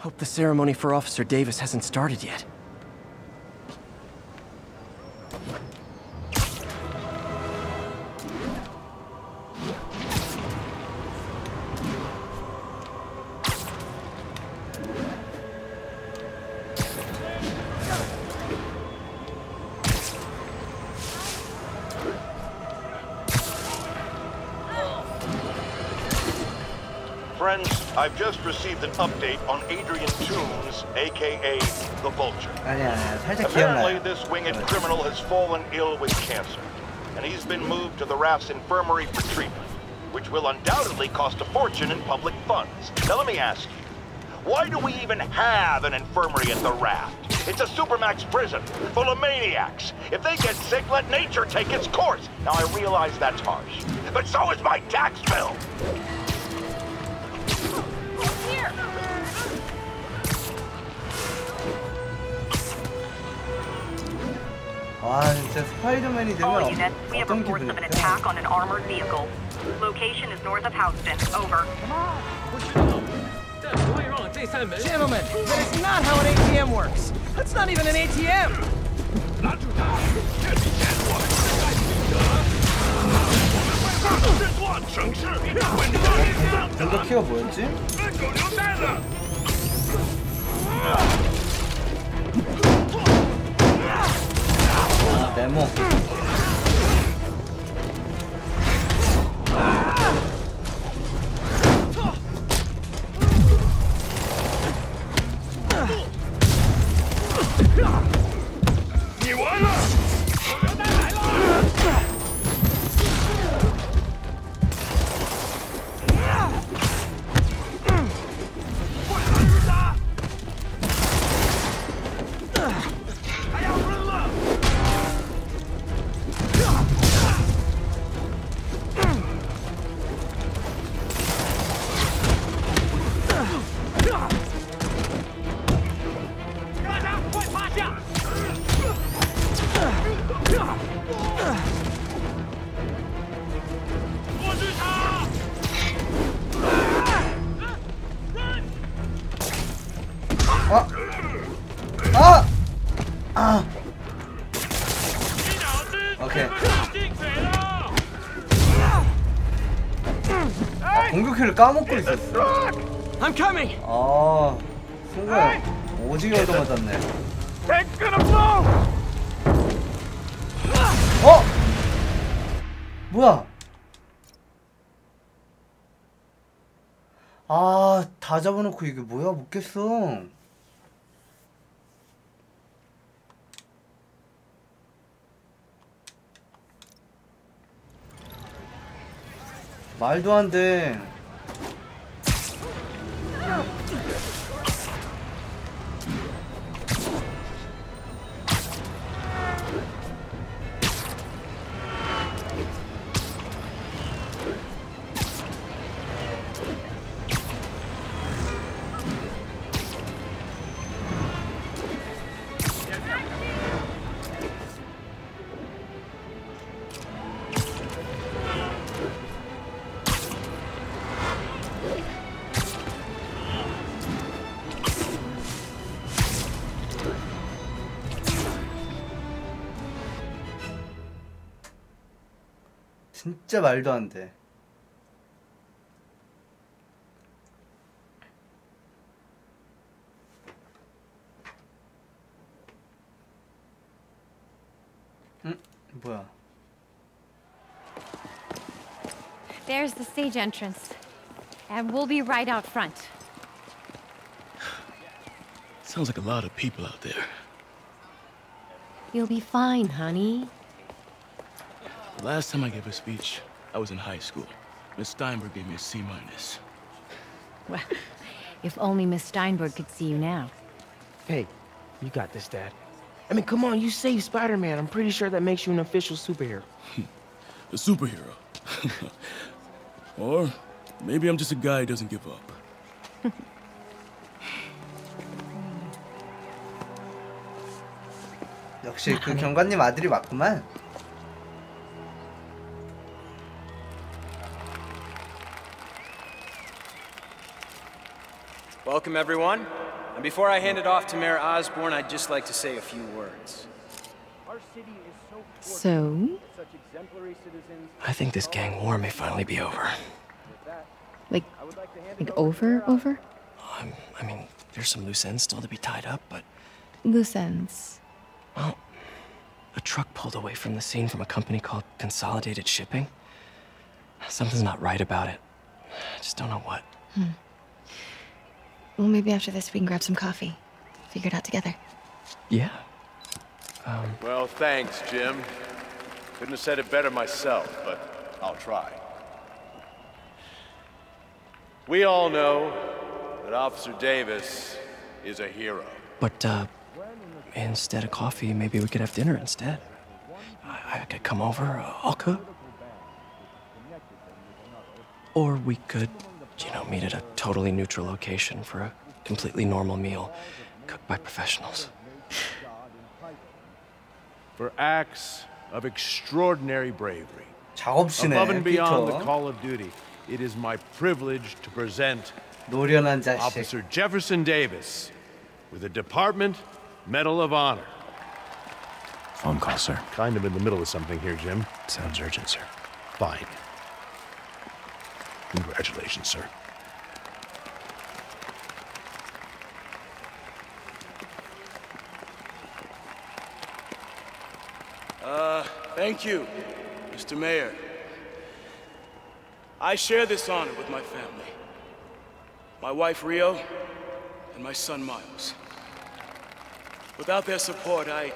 Hope the ceremony for Officer Davis hasn't started yet. received an update on Adrian Toomes, aka the Vulture. Apparently, this winged criminal has fallen ill with cancer, and he's been moved to the raft's infirmary for treatment, which will undoubtedly cost a fortune in public funds. Now, let me ask you, why do we even have an infirmary at the raft? It's a supermax prison, full of maniacs. If they get sick, let nature take its course. Now, I realize that's harsh, but so is my tax bill. 와, 진짜 스파이더맨이 되면 All 어, units, we have 어떤 reports of an 기분일까? attack on an armored vehicle. Location is north of Houston. Over. Gentlemen, that is not how an ATM works. That's not even an ATM. 공격 키가 뭐였지? 아, 네 까먹고 있었어. I'm coming. 아, 순간 오지게 얻어맞았네. 어? 뭐야? 아, 다 잡아놓고 이게 뭐야? 못 깼어. 말도 안 돼. 진짜 말도 안 돼. 응? 뭐야? There's the stage entrance. And we'll be right out front. Sounds like a lot of people out there. You'll be fine, honey. The last time I gave a speech, I was in high school. Miss Steinberg gave me a C minus. Well, if only Miss Steinberg could see you now. Hey, you got this, Dad. I mean, come on, you saved Spider-Man. I'm pretty sure that makes you an official superhero. A superhero. or maybe I'm just a guy who doesn't give up. 역시 그 경관님 아들이 맞구만. Welcome, everyone. And before I hand it off to Mayor Osborn, I'd just like to say a few words. So, I think this gang war may finally be over. like, like over, over? Um, I mean, there's some loose ends still to be tied up, but Loose ends. well, a truck pulled away from the scene from a company called Consolidated Shipping. Something's not right about it. I just don't know what. Well, maybe after this we can grab some coffee. Figure it out together. Yeah. Well, thanks, Jim. Couldn't have said it better myself, but I'll try. We all know that Officer Davis is a hero. But uh, instead of coffee, maybe we could have dinner instead. I, I could come over. uh, I'll cook. Or we could, you know, meet at a totally neutral location for a completely normal meal cooked by professionals. for acts of extraordinary bravery, above and beyond the call of duty, it is my privilege to present Officer Jefferson Davis with the Department Medal of Honor. Phone call, sir. Kind of in the middle of something here, Jim. Sounds urgent, sir. Fine. Congratulations, sir. Uh, thank you, Mr. Mayor. I share this honor with my family. My wife, Rio, and my son, Miles. Without their support, I...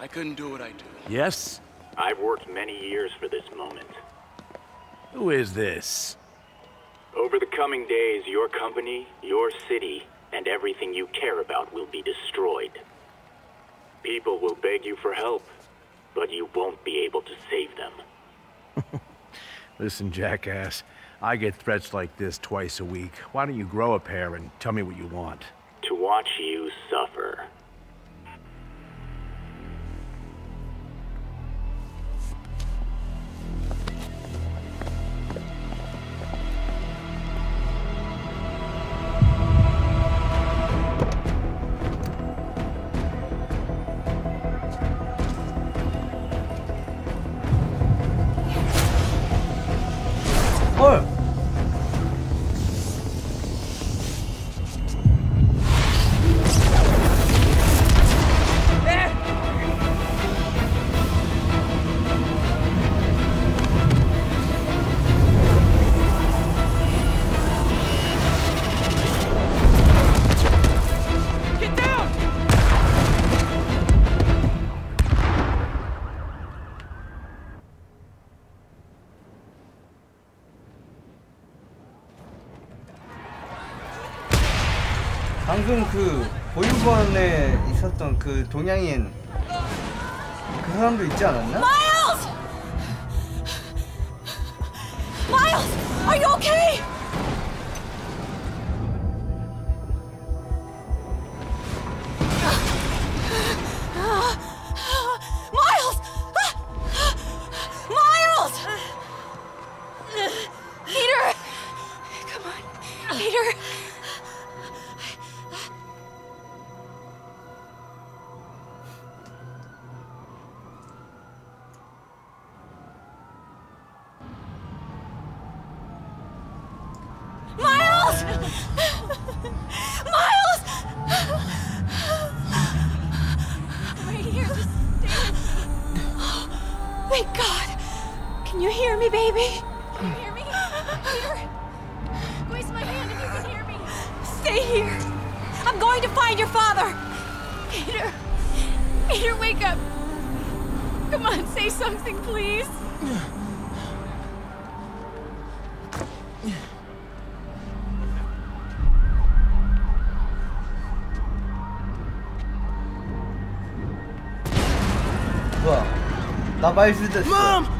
I couldn't do what I do. Yes? I've worked many years for this moment. Who is this? Over the coming days, your company, your city, and everything you care about will be destroyed. People will beg you for help, but you won't be able to save them. Listen, jackass. I get threats like this twice a week. Why don't you grow a pair and tell me what you want? To watch you suffer. 방금 그 보육원에 있었던 그 동양인 그 사람도 있지 않았나? 뭐야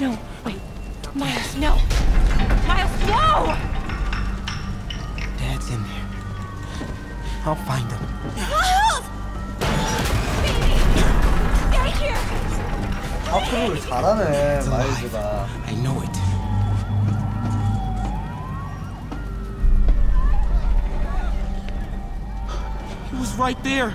No, wait. Miles, no. Miles, no! Dad's in there. I'll find him. Miles! Baby! Stay here! 앞으로 잘하네, 마일즈가. I know it. He was right there.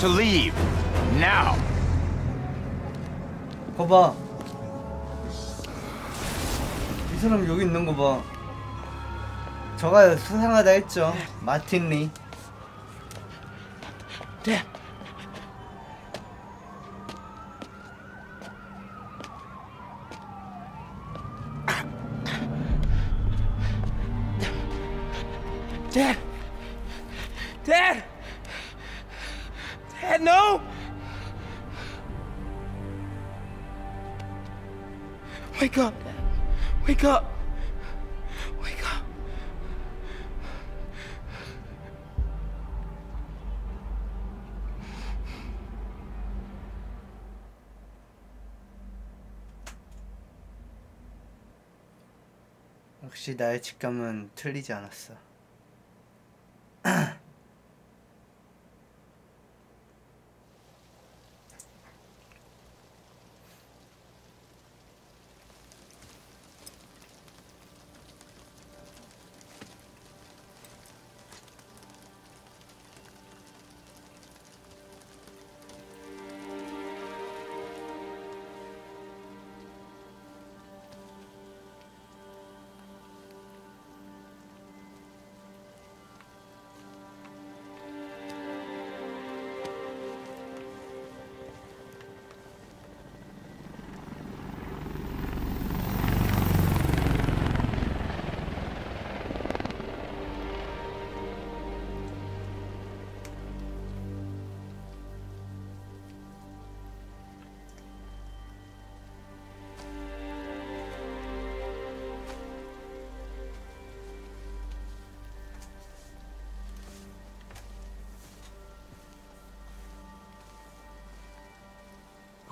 to leave. Now. 봐봐. 이 사람 여기 있는 거 봐. 저가 수상하다 했죠. 마틴 리. no! Wake up! Wake up! Wake up! 역시 나의 직감은 틀리지 않았어.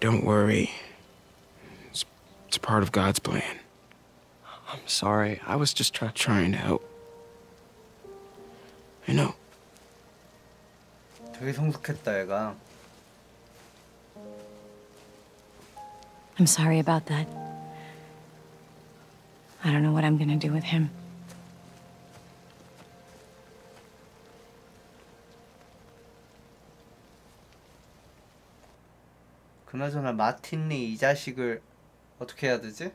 Or don't worry. It's, it's part of God's plan. I'm sorry. I was just trying. Trying to help. I know. 되게 성숙했다 얘가. I'm sorry about that. I don't know what I'm gonna do with him. 그나저나 마틴리 이 자식을 어떻게 해야 되지?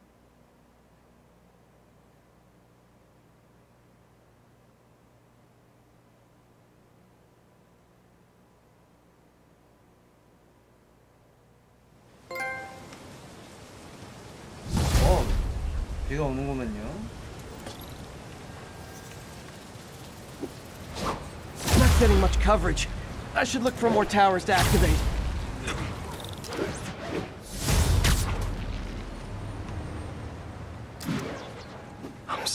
어, 비가 오는 거면요. Not getting much coverage. I should look for more towers to activate.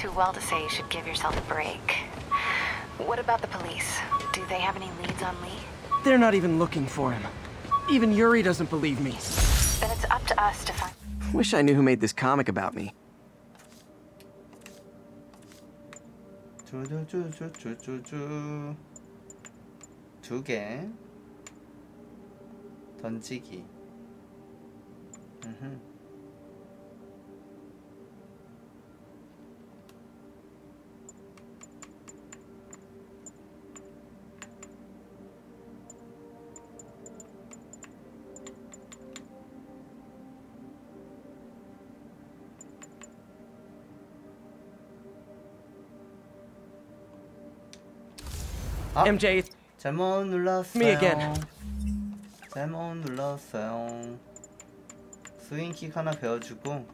too well to say you should give yourself a break. What about the police? Do they have any leads on Lee? They're not even looking for him. Even Yuri doesn't believe me. Then it's up to us to find. Wish I knew who made this comic about me. 쭈쭈쭈쭈쭈쭈 두 개 던지기 음흠. MJ, it's 잘못 눌렀어요. Me again. 잘못 눌렀어요. 스윙킥 하나 배워주고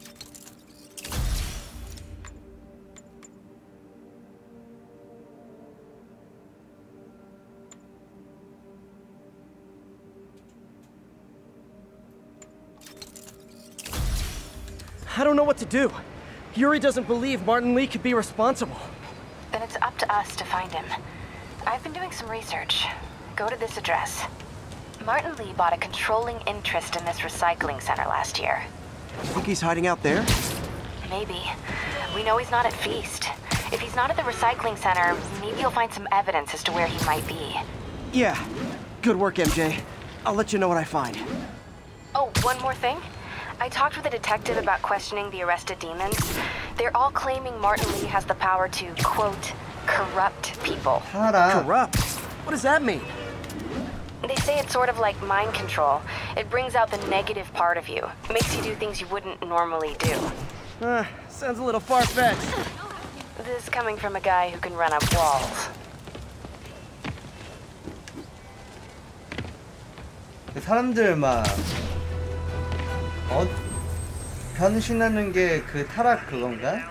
I don't know what to do. Yuri doesn't believe Martin Lee could be responsible. Then it's up to us to find him. I've been doing some research. Go to this address. Martin Lee bought a controlling interest in this recycling center last year. Think he's hiding out there? Maybe. We know he's not at Feast. If he's not at the recycling center, maybe you'll find some evidence as to where he might be. Yeah. Good work, MJ. I'll let you know what I find. Oh, one more thing. I talked with a detective about questioning the arrested demons. They're all claiming Martin Lee has the power to, quote, corrupt people. Corrupt? What does that mean? They say it's sort of like mind control. It brings out the negative part of you. Makes you do things you wouldn't normally do. Uh, sounds a little far-fetched. This coming from a guy who can run up walls. 그 사람들 막 어, 변신하는 게 그 타락 그건가?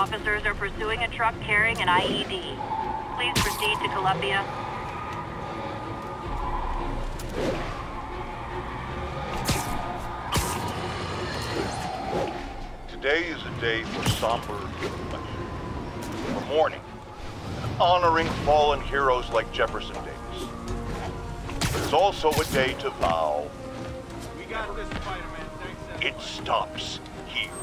Officers are pursuing a truck carrying an IED. Please proceed to Columbia. Today is a day for somber reflection. From mourning and honoring fallen heroes like Jefferson Davis. But it's also a day to vow We got this, Spider-Man. Thanks, it stops here.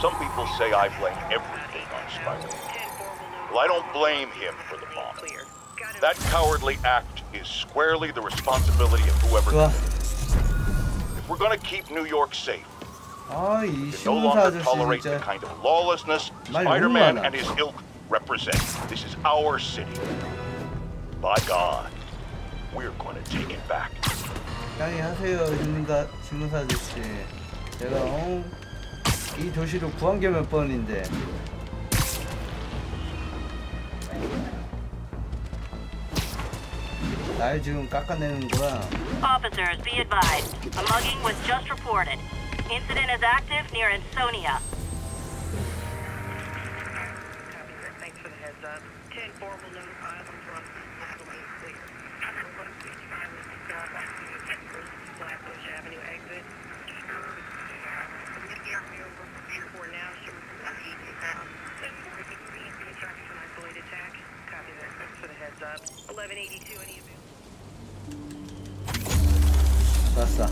Some people say I blame everything on Spider-Man. Well, I don't blame him for the bomb. That cowardly act is squarely the responsibility of whoever 좋아. did it. If we're gonna keep New York safe, 아, 이 we no 신문사 longer 아저씨 tolerate the 진짜. kind of lawlessness 말 너무 Spider-Man 많아. and his ilk represent. This is our city. By God, we're gonna take it back. 땅이 하세요, 신문사, 신문사 아저씨. 제가, 어, 이 도시를 구한 게 몇 번인데. 날 지금 깎아내는 거야. Officers, be advised. A mugging was just reported. Incident is active near Ansonia. Thanks for the heads up. 10 4 will notify them from Basta.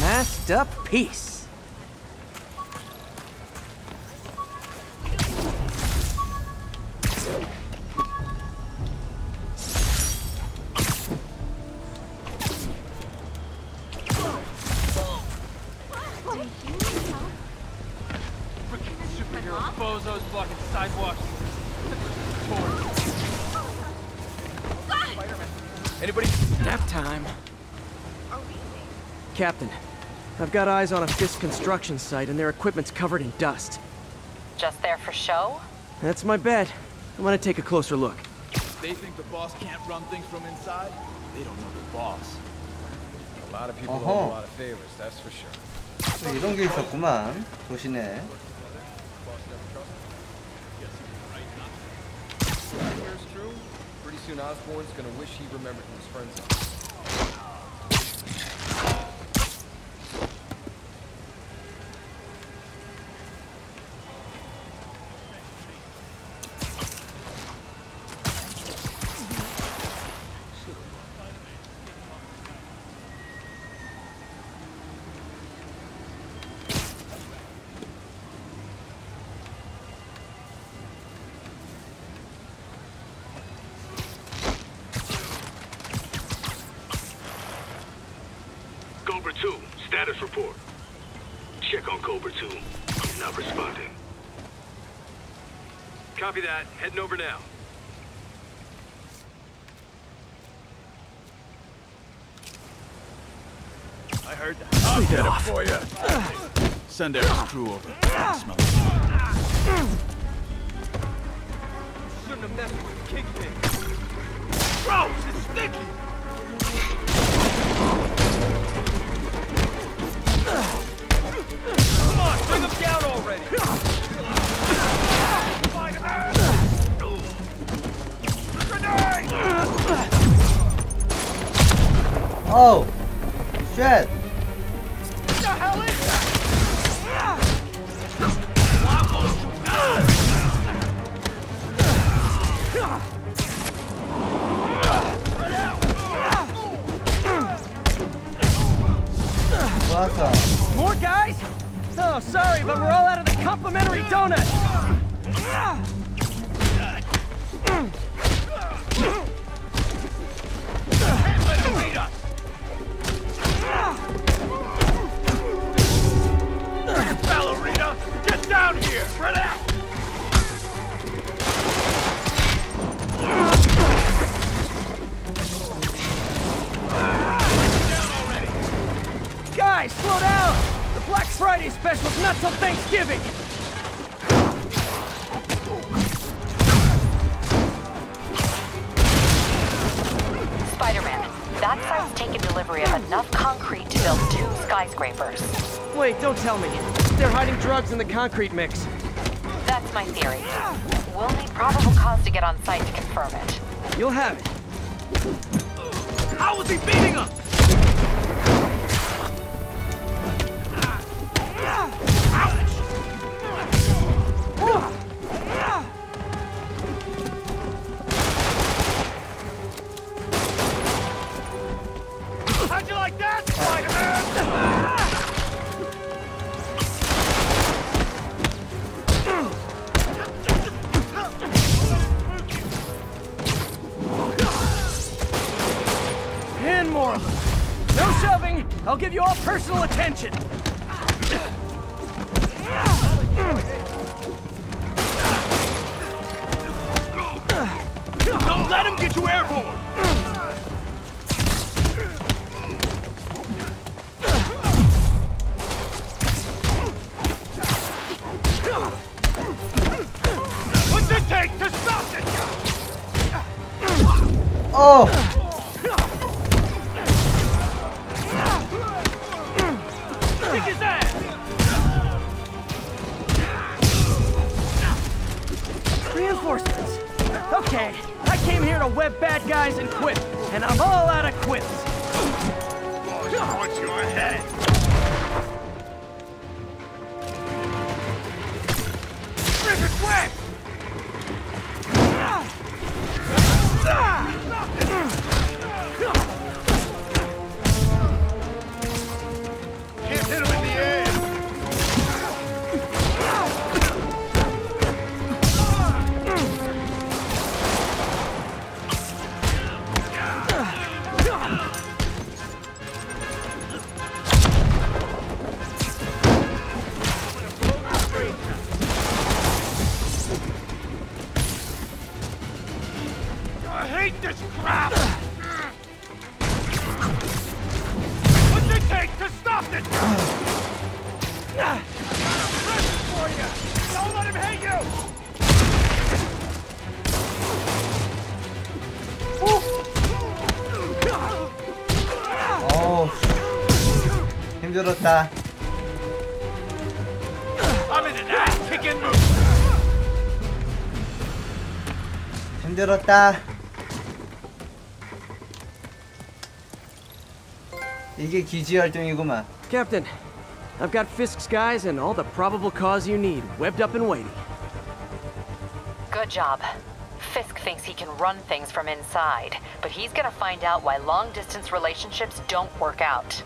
Masked up peace. Captain. I've got eyes on a Fisk construction site, and their equipment's covered in dust. Just there for show? That's my bet. I'm gonna take a closer look. They think the boss can't run things from inside? They don't know the boss. A lot of people uh -huh. a lot of favors, that's for sure. 이런 게 있었구만. 도시네. Pretty soon Osborn's gonna wish he remembered his friends. Status report. Check on Cobra 2. He's not responding. Copy that. Heading over now. I heard that. I'll get it for you. Send Eric's crew over. Smell it. Shouldn't have messed with Kingpin. Gross! It's sticky! Bring him down already! Oh! Shit! Guys, slow down! The Black Friday special's not till Thanksgiving! Spider-Man, that site's taken delivery of enough concrete to build two skyscrapers. Wait, don't tell me. They're hiding drugs in the concrete mix. That's my theory. We'll need probable cause to get on site to confirm it. You'll have it. How was he beating us? 힘들었다 I'm in an ass-kicking mood! 힘들었다 이게 기지 활동이구만 Captain, I've got Fisk's guys and all the probable cause you need, webbed up and waiting. Good job. Fisk thinks he can run things from inside, but he's gonna find out why long-distance relationships don't work out.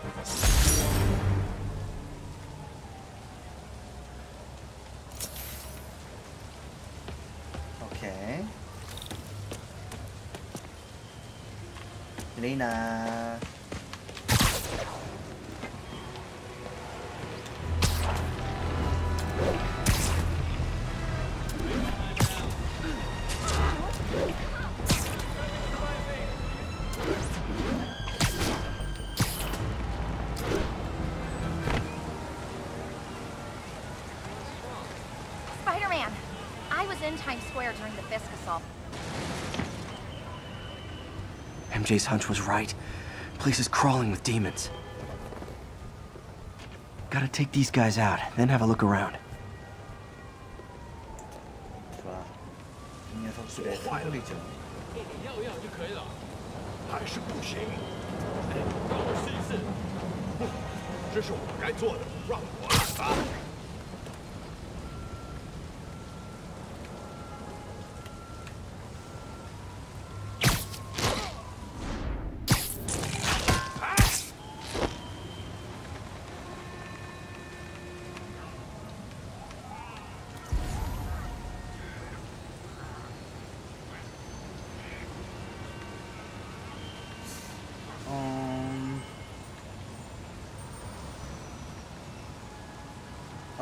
In Times Square during the Fisk assault. MJ's hunch was right. Place is crawling with demons. Gotta take these guys out, then have a look around.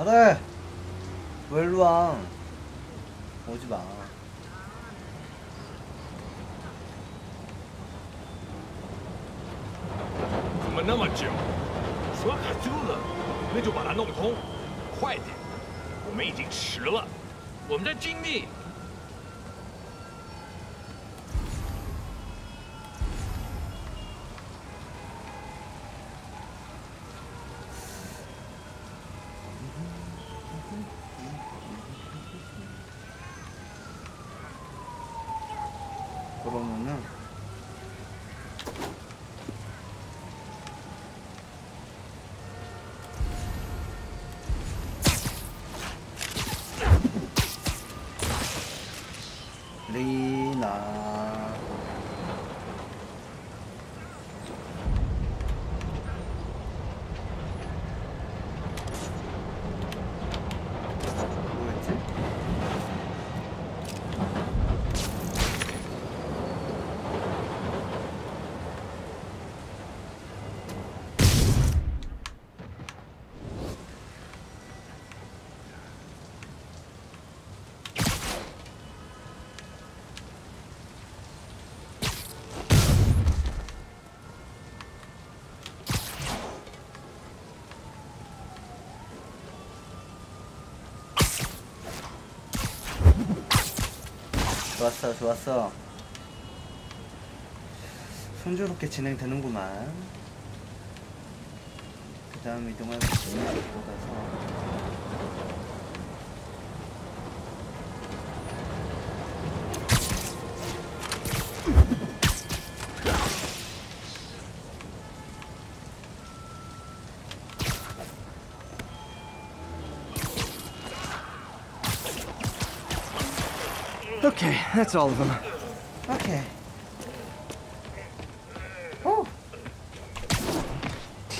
喂，威尔鲁王，过来！怎么那么久？什卡住了？那就把它弄通，快点！我们已经迟了，我们的精力。 좋았어 좋았어. 순조롭게 진행되는구만. 그 다음 이동할 곳은 꽂아서 Okay, that's all of them. 오케이 오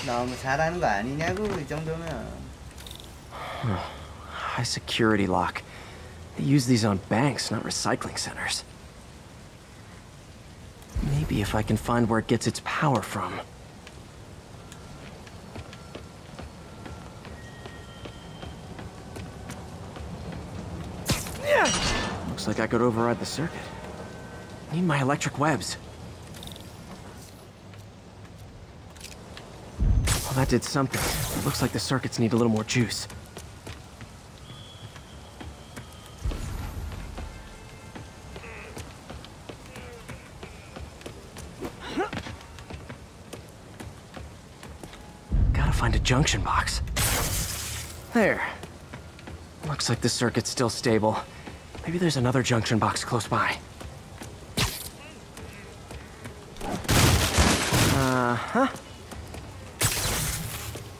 너무 잘하는 거 아니냐고 이 정도면 High security lock. They use these on banks, not recycling centers. Maybe if I can find where it gets its power from. Looks like I could override the circuit. Need my electric webs. Well, that did something. It looks like the circuits need a little more juice. Gotta find a junction box. There. Looks like the circuit's still stable. Maybe there's another junction box close by. Uh-huh.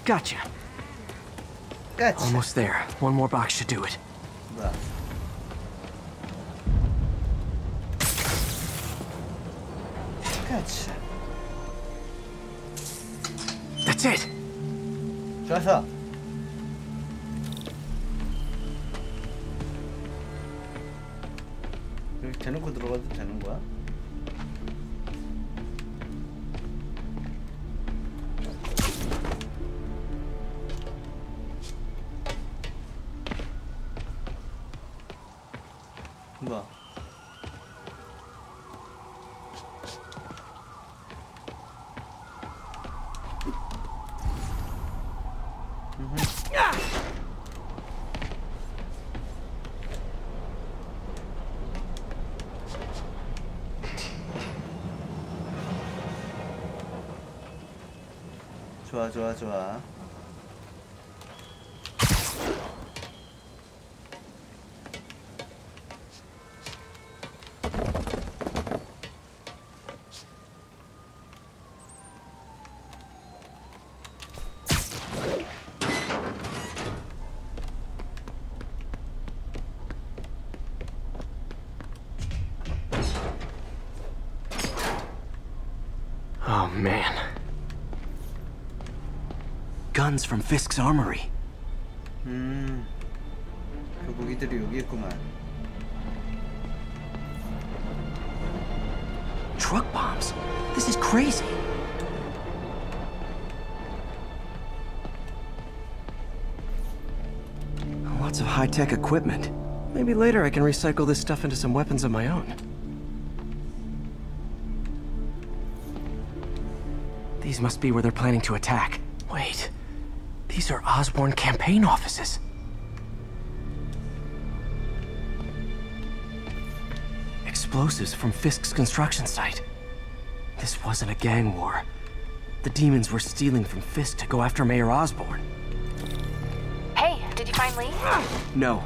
Gotcha. Gotcha. Almost there. One more box should do it. Gotcha. That's it. Shut up. 대놓고 들어가도 되는 거야? 좋아 좋아 좋아 Guns from Fisk's armory. 음, 그 무기들이 여기 있구만. Truck bombs? This is crazy. Lots of high-tech equipment. Maybe later I can recycle this stuff into some weapons of my own. These must be where they're planning to attack. These are Osborn campaign offices. Explosives from Fisk's construction site. This wasn't a gang war. The demons were stealing from Fisk to go after Mayor Osborn. Hey, did you find Lee? No,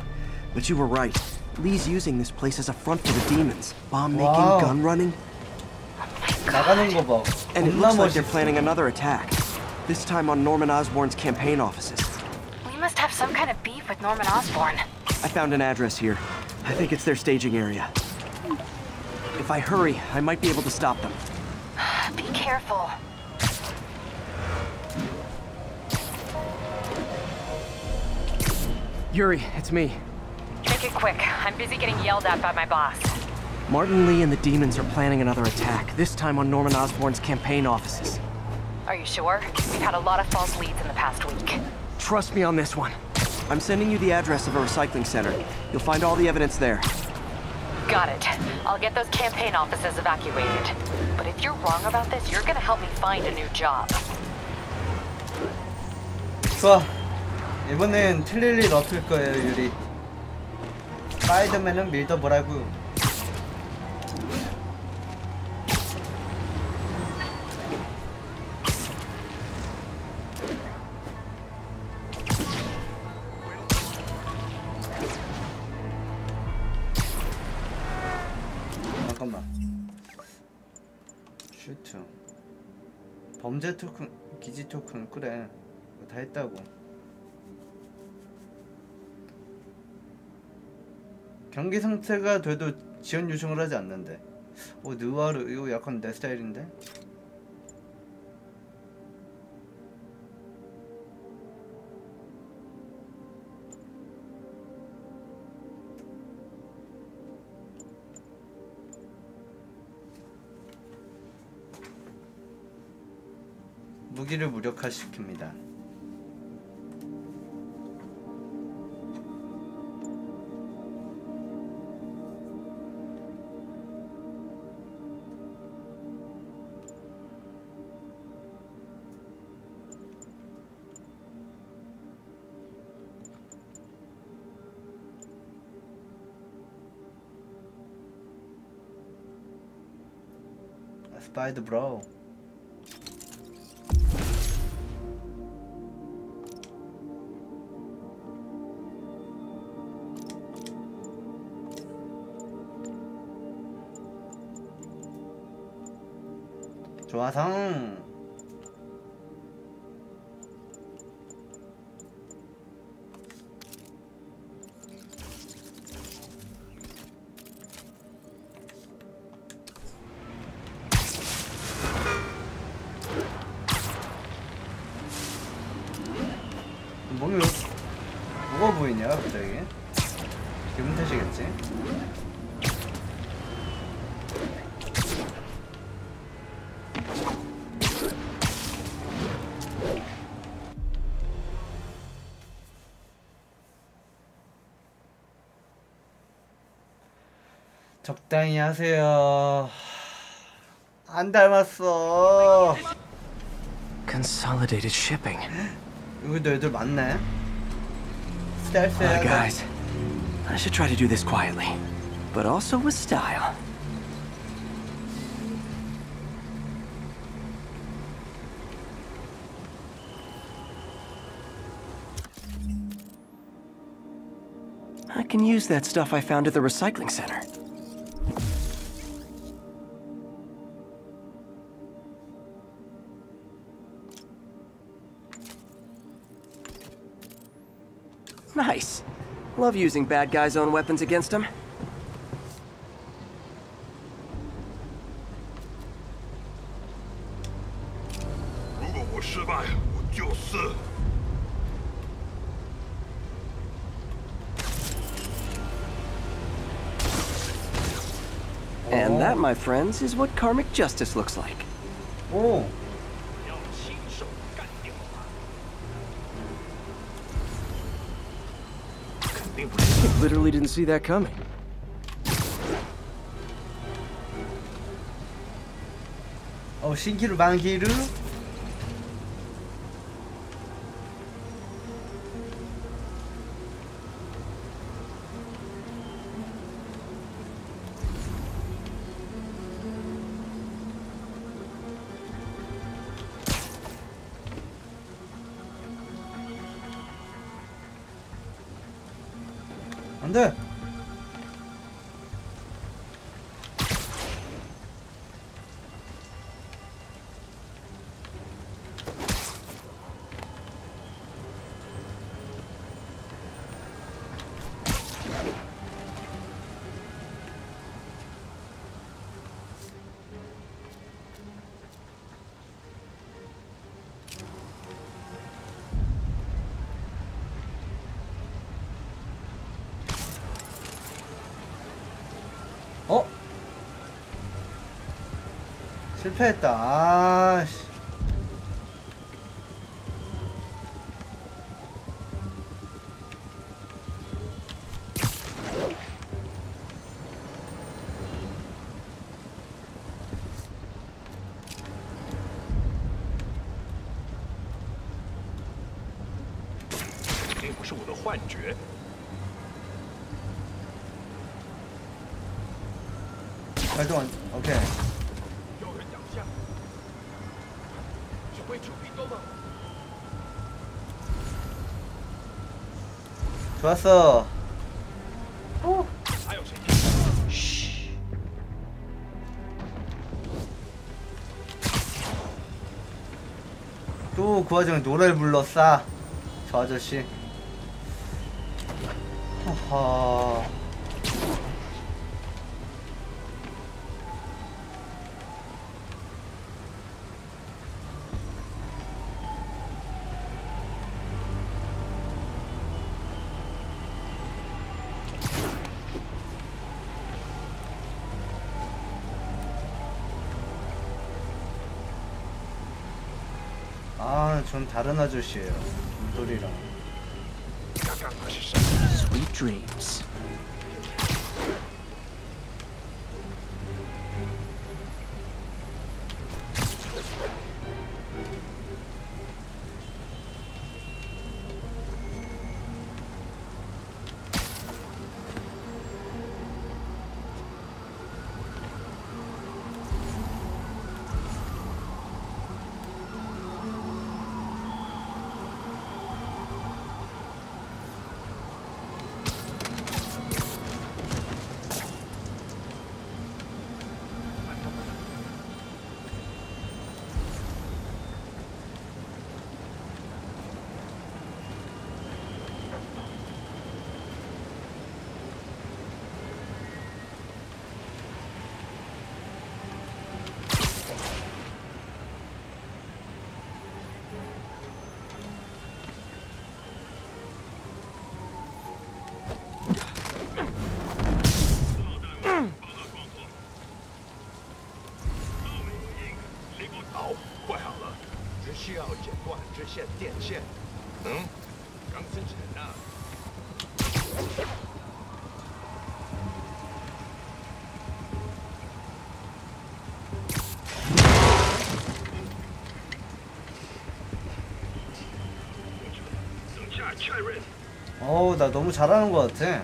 but you were right. Lee's using this place as a front for the demons. Bomb making, wow. gun running. Oh and it looks like they're planning another attack. This time on Norman Osborn's campaign offices. We must have some kind of beef with Norman Osborn. I found an address here. I think it's their staging area. If I hurry, I might be able to stop them. Be careful. Yuri, it's me. Make it quick. I'm busy getting yelled at by my boss. Martin Lee and the demons are planning another attack, this time on Norman Osborn's campaign offices Are you sure? We've had a lot of false leads in the past week. Trust me on this one. I'm sending you the address of a recycling center. You'll find all the evidence there. Got it. I'll get those campaign offices evacuated. But if you're wrong about this, you're gonna help me find a new job. 좋아. 이번엔 틀릴 일 없을 거예요, 유리. 스파이더맨은 믿어보라고. 범죄 토큰 기지 토큰 그래. 다 했다고. 경기 상태가 돼도 지원 요청을 하지 않는데. 어 느와르 이거 약간 내 스타일인데 무기를 무력화시킵니다. 스파이더 브로 좋아 적당히 하세요 안 닮았어 Consolidated shipping. 여기도 애들 많네 Uh, 스텔스야 guys, I should try to do this quietly, but also with style. I can use that stuff I found at the recycling center. Love using bad guys' own weapons against them. And that, my friends, is what karmic justice looks like. 오 didn't see that coming. 어 신기루 만기루 실패했다. 아씨. 발동 안. 좋았어. 오. 또 그 와중에 노래를 불렀어. 저 아저씨. 허허. 다른 아저씨예요. 물돌이랑. Sweet dreams. 어우, 나 너무 잘하는 것 같아.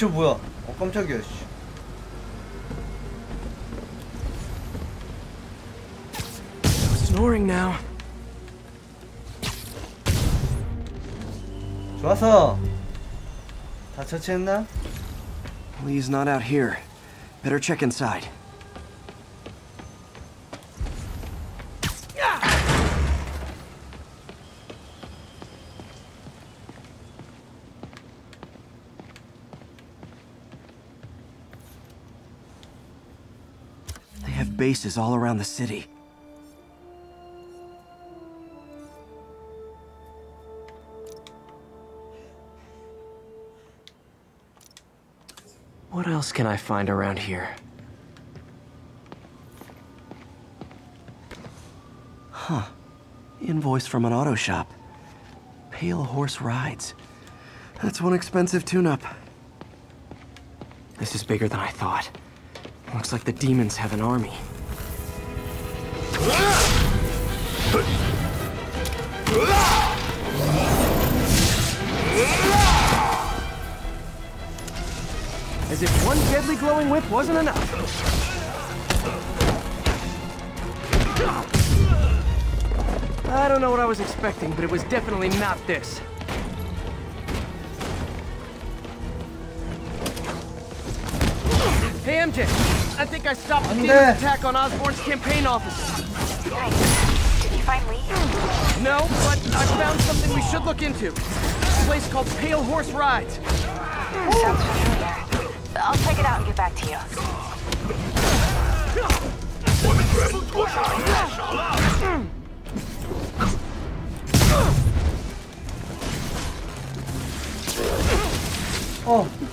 저 뭐야? 어, 깜짝이야, 씨. Snoring now. 좋았어. 다 처치했나? Lee's not out here. Better check inside. Bases all around the city. What else can I find around here? Huh. Invoice from an auto shop. Pale Horse Rides. That's one expensive tune-up. This is bigger than I thought. Looks like the demons have an army. As if one deadly glowing whip wasn't enough. I don't know what I was expecting, but it was definitely not this. Hey, MJ. I think I stopped the 안 attack on Osborn's campaign office. Did you find find Lee? No, but I found something we should look into. A place called Pale Horse Rides. Hmm, sounds familiar. I'll check it out and get back to you. 어.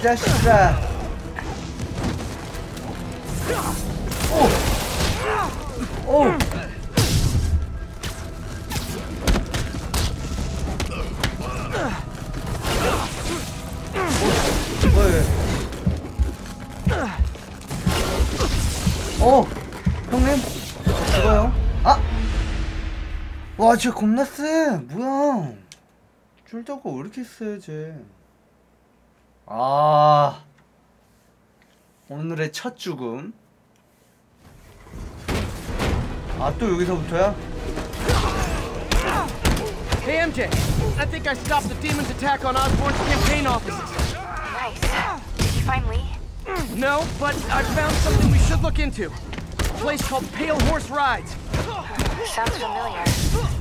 이 자식들아. 오. 오. 어, 형님 죽어요? 아, 와, 쟤 겁나 세. 뭐야? 줄다가 왜 이렇게 세, 쟤? 아 오늘의 첫 죽음 아 또 여기서부터야? Hey MJ, I think I stopped the demon's attack on Osborn's campaign offices. Nice. Did you find Lee? No, but I found something we should look into. A place called Pale Horse Rides. Sounds familiar.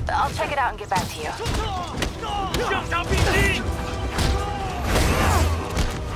I'll check it out and get back to you.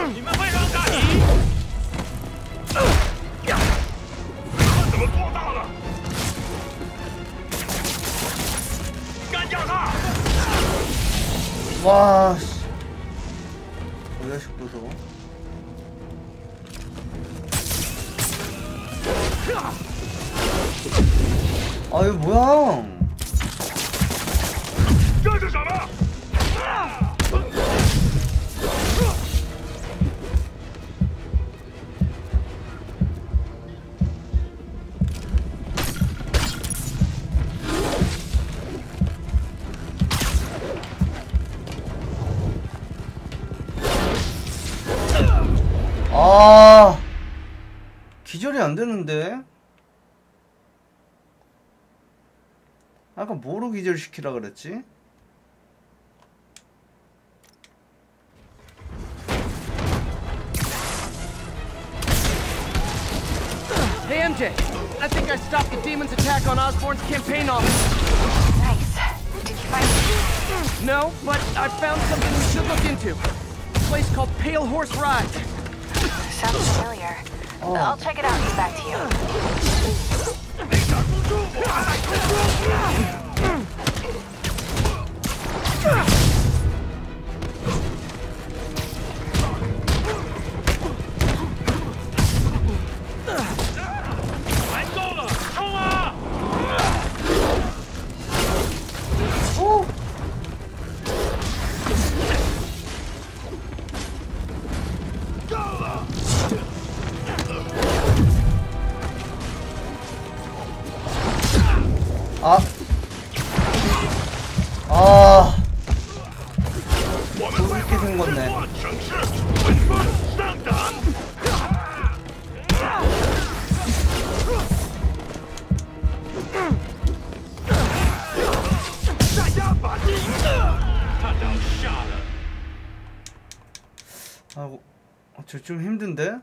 아. 와, 씨. 이 자식 보소. 아, 이거 뭐야? 아, 기절이 안 되는데? 아까 뭐로 기절시키라 그랬지? Hey, MJ. I think I stopped the demon's attack on Osborne's campaign office. Nice. Did you find Lee? No, but I found something we should look into. A place called Pale Horse Rides. Sounds familiar. I'll check it out and get back to you. 저 힘든데?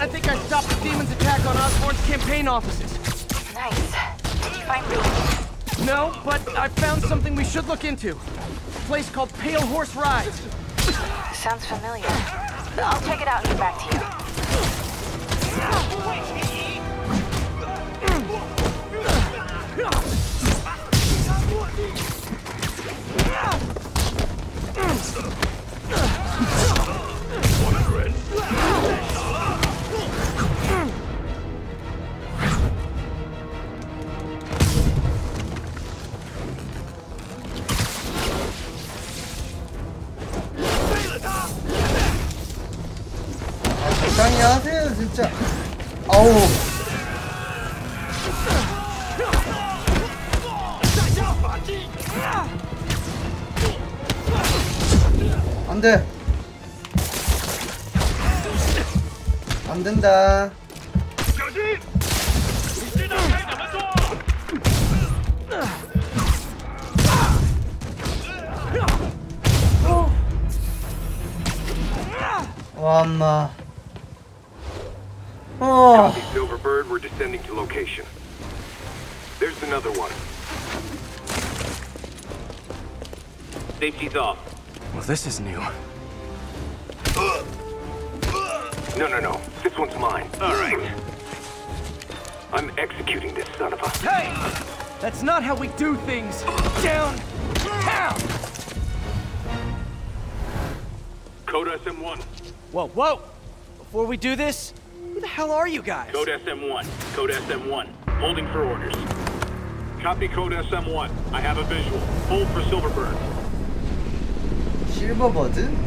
I think I stopped the demon's attack on Osborn's campaign offices. Nice. Did you find me? No, but I found something we should look into. A place called Pale Horse Rides. Sounds familiar. I'll check it out and get back to you. 적 아우. 안 돼. 안 된다. 와, 엄마. 어. Copy, Silverbird. We're descending to location. There's another one. Safety's off. Well, this is new. No, no, no. This one's mine. All right. I'm executing this son of a... Hey! That's not how we do things. Down! Down! Code SM1. Whoa, whoa! Before we do this, who the hell are you guys? Code SM1. Code SM1. Holding for orders. Copy Code SM1. I have a visual. Hold for Silverbird. 실버버드?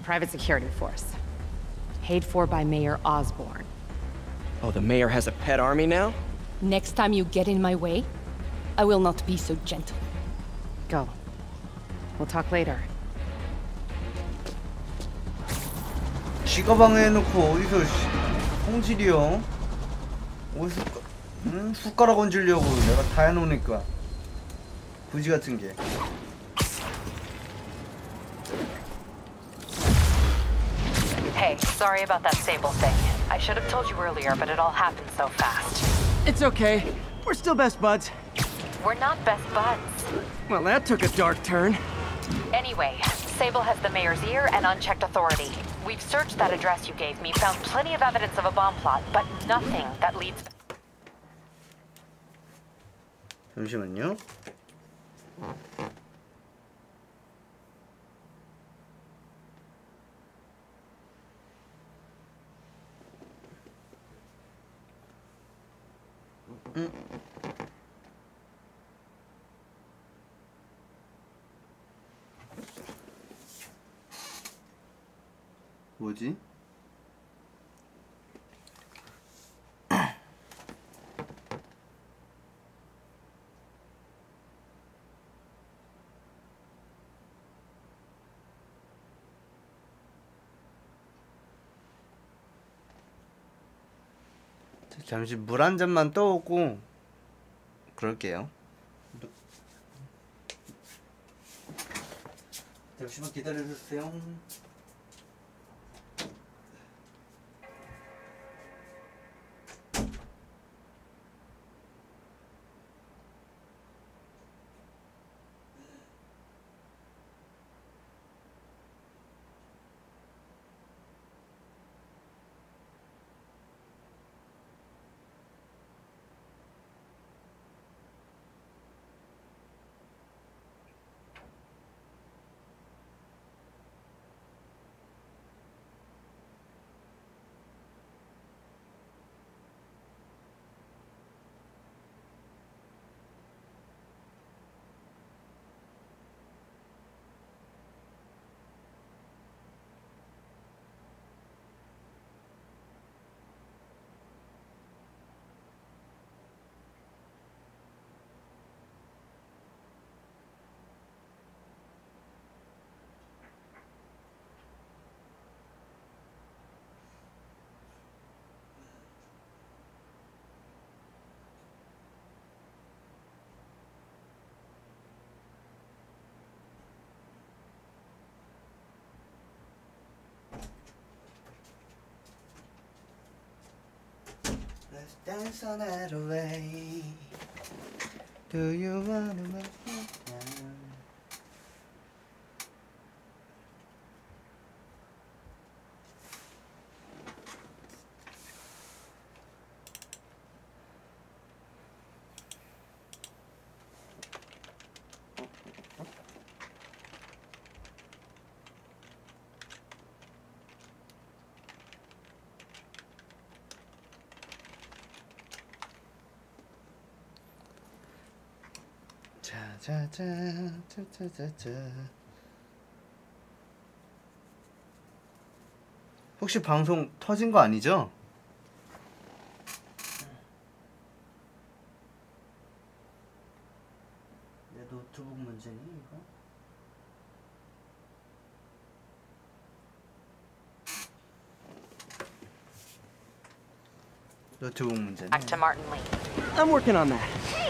a private security force. Paid for by Mayor Osborn. Oh, the mayor has a pet army now? Next time you get in my way, I will not be so gentle. Go. We'll talk later. 지가방에 놓고 어디서 홍질이 형 어디서 음, 숟가락 얹으려고 내가 다 해놓으니까 굳이 같은 게 Hey, sorry about that Sable thing. I should have told you earlier, but it all happened so fast. It's okay. We're still best buds. We're not best buds. Well, that took a dark turn. Anyway, Sable has the mayor's ear and unchecked authority. We've searched that address you gave me, found plenty of evidence of a bomb plot, but nothing that leads 잠시만요 음. 뭐지? 잠시 물 한 잔만 떠오고 그럴게요. 잠시만 기다려 주세요. Dance the night away. Do you wanna make 자자자 자자자자 혹시 방송 터진 거 아니죠? 내 노트북 문제니 이거? 노트북 문제네. Back to Martin Lee. I'm working on that.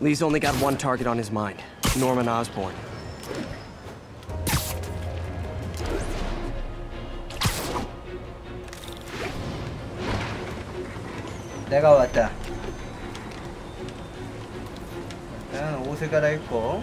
Li's only got one target on his mind, Norman Osborn. 내가 왔다. 일단 옷을 갈아입고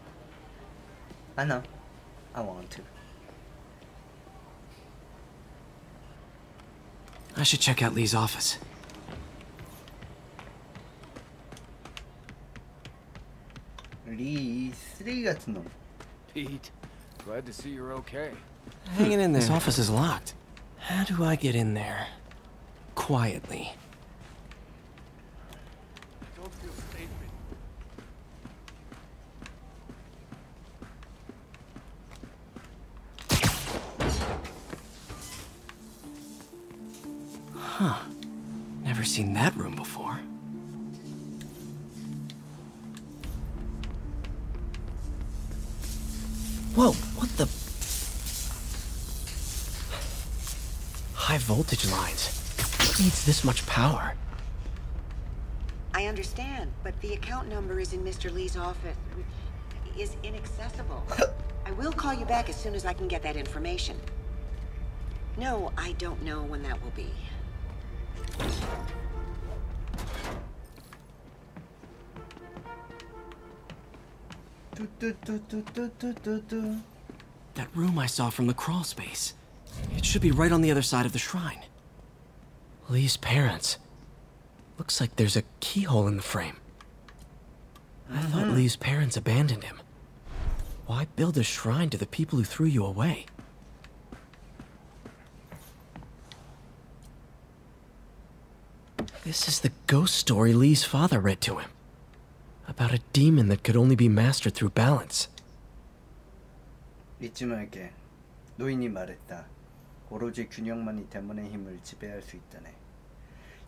I know. I want to. I should check out Li's office. Li, 3月の. Pete, glad to see you're okay. Hanging in there. This office is locked. How do I get in there? Quietly. Huh. Never seen that room before. Whoa, what the? High voltage lines. What needs this much power? I understand, but the account number is in Mr. Li's office, which is inaccessible. I will call you back as soon as I can get that information. No, I don't know when that will be. That room I saw from the crawl space. It should be right on the other side of the shrine. Li's parents. Looks like there's a keyhole in the frame. I mm -hmm. thought mm-hmm. Li's parents abandoned him. Why build a shrine to the people who threw you away? This is the ghost story Li's father read to him. About a demon that could only be mastered through balance. 잊지 말게. 노인이 말했다. 오로지 균형만 이 힘을 지배할 수 있다네.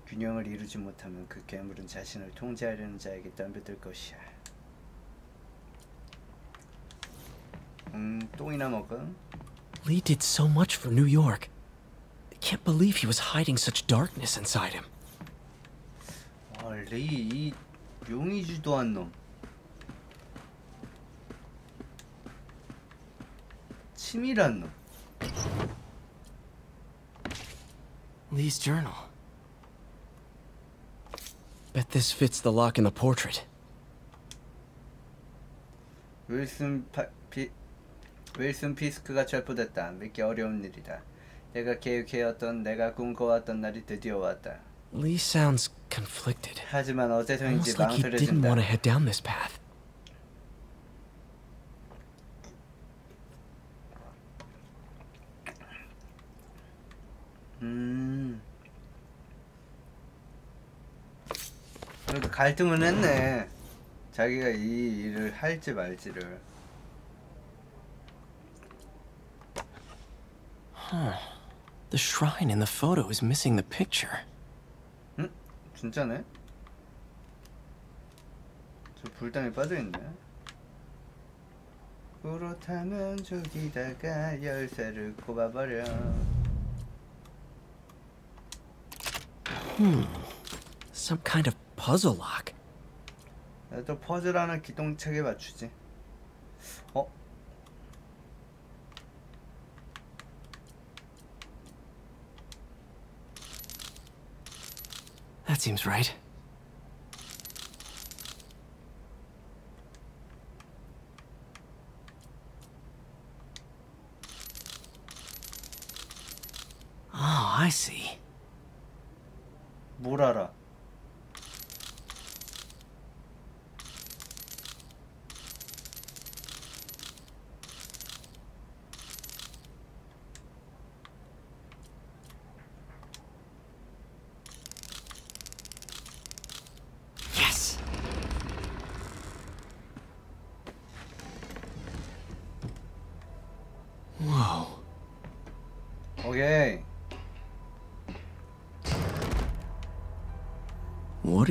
균형을 이루지 못하면 그 괴물은 자신을 통제하려는 자에게 덤벼들 것이야. 음, 똥이나 먹어. Li did so much for New York. I can't believe he was hiding such darkness inside him. 아, 레이 이 용이 주도 한 놈. 치밀한 놈. Lee's journal. Bet this fits the lock in the portrait. 윌슨 파, 피, 윌슨 피스크가 체포됐다. 믿기 어려운 일이다. 내가 계획해왔던 내가 꿈꿔왔던 날이 드디어 왔다. Li sounds conflicted. Almost like he didn't want to head down this path. 음. 그래도 갈등은 했네. 자기가 이 일을 할지 말지를. Huh. The shrine in the photo is missing the picture. 응? 진짜네? 저 불당에 빠져있네. 그렇다면 저기다가 열쇠를 꼽아버려. Hmm. Some kind of puzzle lock. 또 퍼즐 하나 기동차게 맞추지. 어? That seems right. Oh, I see. 뭘 알아?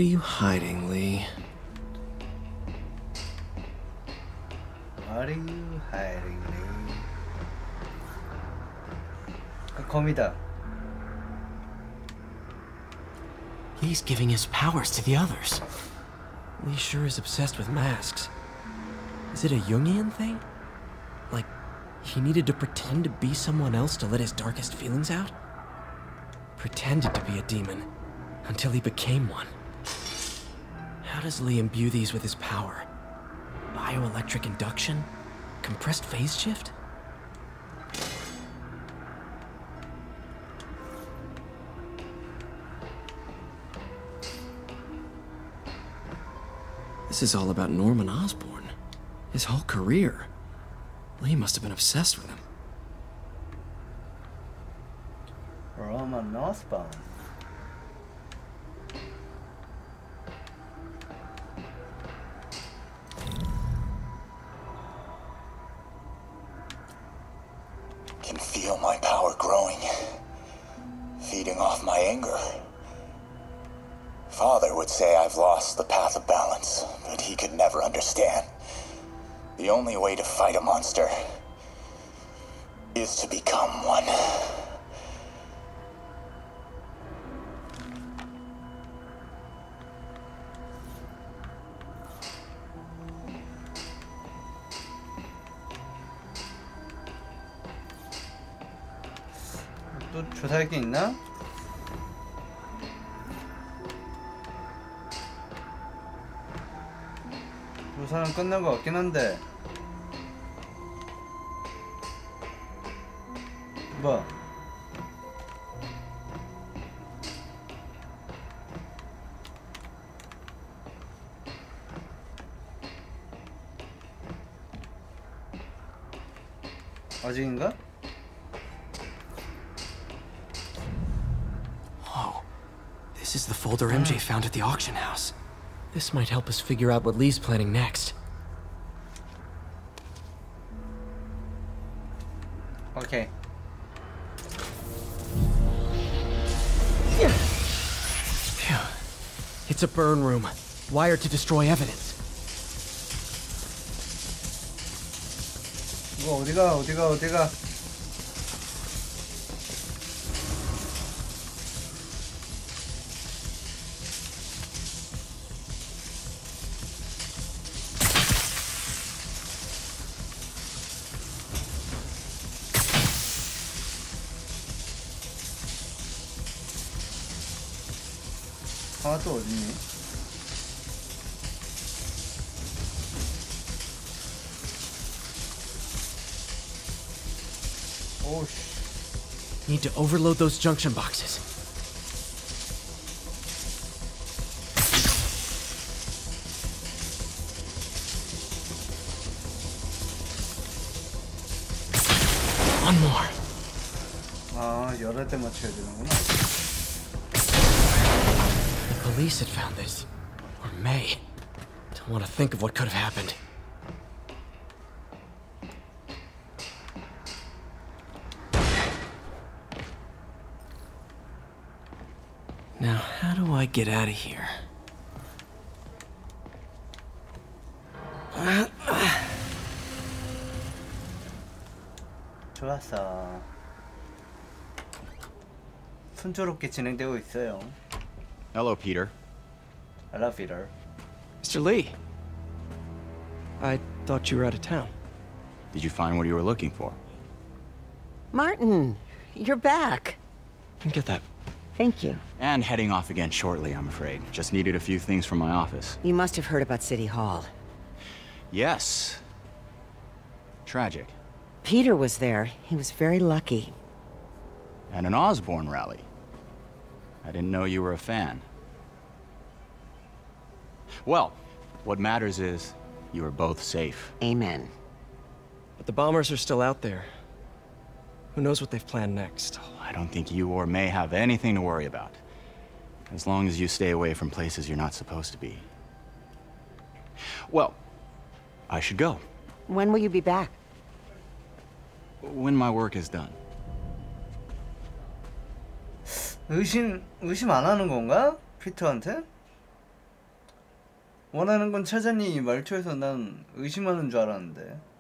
are you hiding, Li? What are you hiding, Li? Uh, me that. He's giving his powers to the others. Li sure is obsessed with masks. Is it a Jungian thing? Like, he needed to pretend to be someone else to let his darkest feelings out? Pretended to be a demon until he became one. How does Li imbue these with his power? Bioelectric induction? Compressed phase shift? This is all about Norman Osborn. His whole career. Li must have been obsessed with him. Can feel my power growing, feeding off my anger. Father would say I've lost the path of balance, but he could never understand. The only way to fight a monster is to become one. 또 조사할 게 있나? 조사는 끝난 것 같긴 한데 뭐? 아직인가? This is the folder MJ ah. found at the auction house. This might help us figure out what Li's planning next. Okay. Phew. It's a burn room, wired to destroy evidence. 이거 어디가 어디가 어디가 to overload those junction boxes. One more. Ah, you're The police had found this. Or May. Don't want to think of what could have happened. 순조롭게 진행되고 있어요. Hello, Peter. Hello, Peter. Mr. Li. I thought you were out of town. Did you find what you were looking for? Martin, you're back. Get that. Thank you. And heading off again shortly, I'm afraid. Just needed a few things from my office. You must have heard about City Hall. Yes. Tragic. Peter was there. He was very lucky. And an Osborn rally. I didn't know you were a fan. Well, what matters is you are both safe. Amen. But the bombers are still out there. Who knows what they've planned next? Oh, I don't think you or May have anything to worry about. As long as you stay away from places you're not supposed to be. Well, I should go. When will you be back? When my work is done. 의심 의심 안 하는 건가? 피터한테? 원하는 건? 이 말투에서 난 의심하는 줄 알았는데.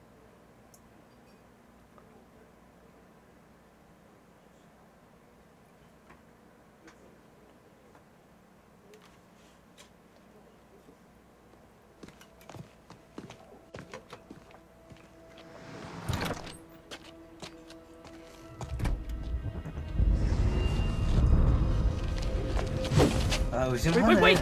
Oh, Wait, wait, wait!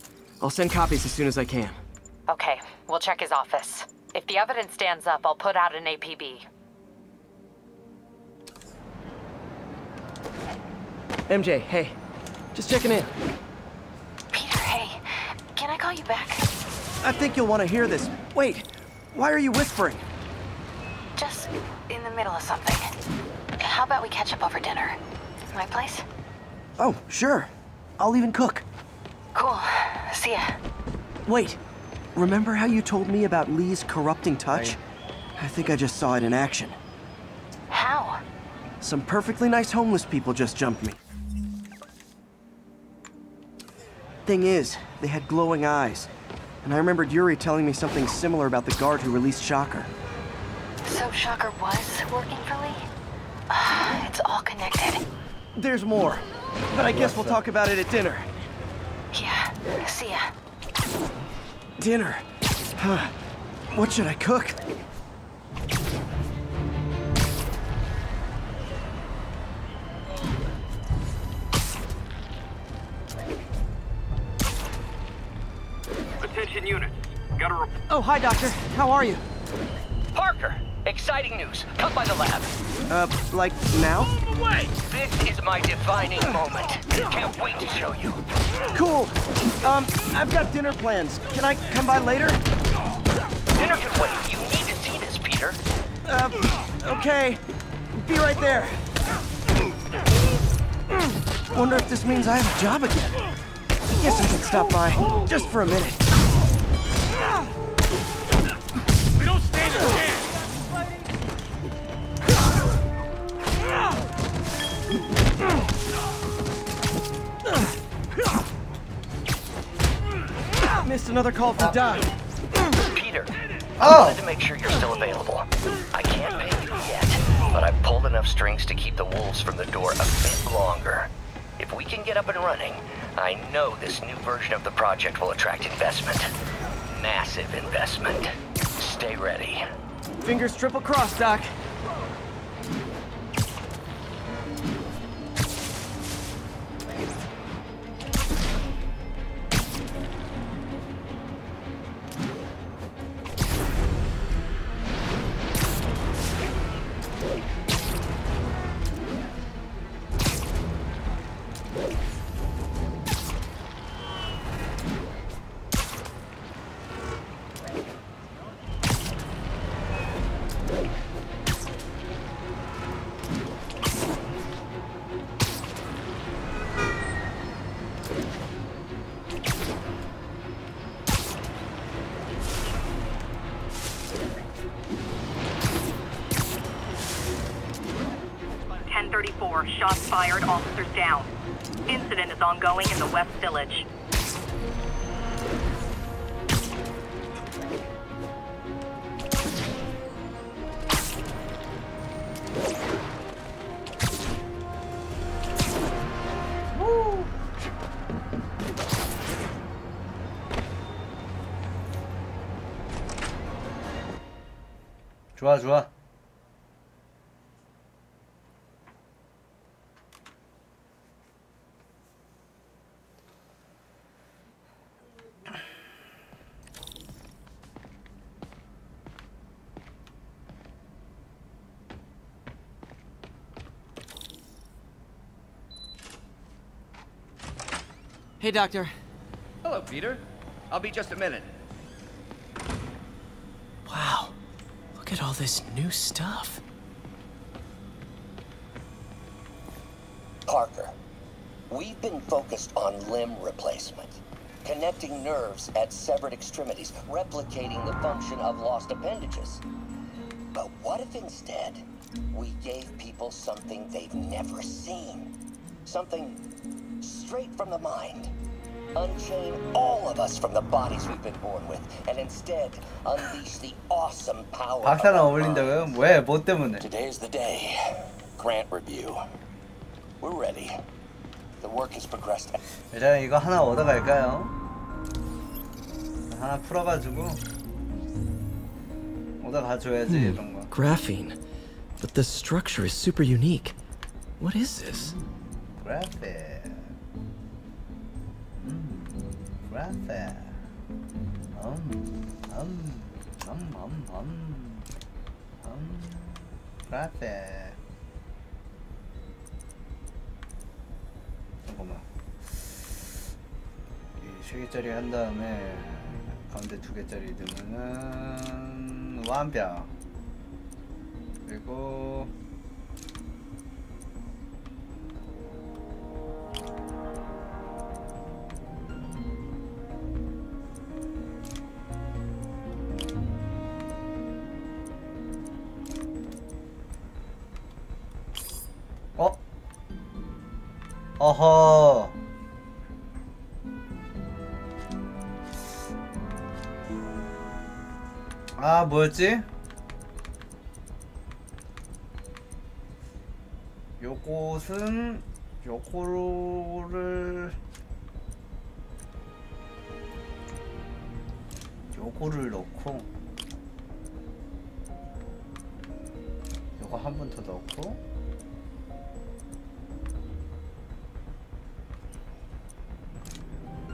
I'll send copies as soon as I can. Okay, we'll check his office. If the evidence stands up, I'll put out an APB. MJ, hey. Just checking in. Peter, hey. Can I call you back? I think you'll want to hear this. Wait, why are you whispering? Just in the middle of something. How about we catch up over dinner? My place? Oh, sure. I'll even cook. Cool. See ya. Wait, remember how you told me about Li's corrupting touch? I think I just saw it in action. How? Some perfectly nice homeless people just jumped me. Thing is, they had glowing eyes. And I remembered Yuri telling me something similar about the guard who released Shocker. So Shocker was working for Li? Ah, it's all connected. there's more. But I guess we'll talk about it at dinner. Yeah, see ya. Dinner? Huh. What should I cook? Attention unit. Got a report. Oh, hi, Doctor. How are you? Parker, exciting news. Come by the lab. Uh, like now? Wait! This is my defining moment. Can't wait to show you. Cool. Um, I've got dinner plans. Can I come by later? Dinner can wait. You need to see this, Peter. Uh, okay. Be right there. Wonder if this means I have a job again. Guess I can stop by, just for a minute. We don't stand a chance! Missed another call from Doc. Peter, Oh. I wanted to make sure you're still available. I can't pay you yet, but I've pulled enough strings to keep the wolves from the door a bit longer. If we can get up and running, I know this new version of the project will attract investment. Massive investment. Stay ready. Fingers triple crossed, Doc. Hey, Doctor. Hello, Peter. I'll be just a minute. Wow. Look at all this new stuff. Parker, we've been focused on limb replacement, connecting nerves at severed extremities, replicating the function of lost appendages. But what if instead we gave people something they've never seen? Something straight from the mind. Unchain all of us from the bodies we've been born with, and instead unleash the awesome power of 박사랑 our 어울린다고요? 왜? 뭐 때문에? Today's the day. Grant review. We're ready. The work has progressed. 일단 이거 하나 얻어갈까요? 하나 풀어가지고 얻어가줘야지 Hmm, 이런 거. Graphene. But the structure is super unique. What is this? 그 그래페. 음, 음, 음, 음, 음, 음, 그래페. 잠깐만. 이세 개짜리 한 다음에 가운데 두 개짜리 넣으면은 완벽. 그리고 아, 뭐였지? 요곳은 요거를 요거를 넣고 요거 한 번 더 넣고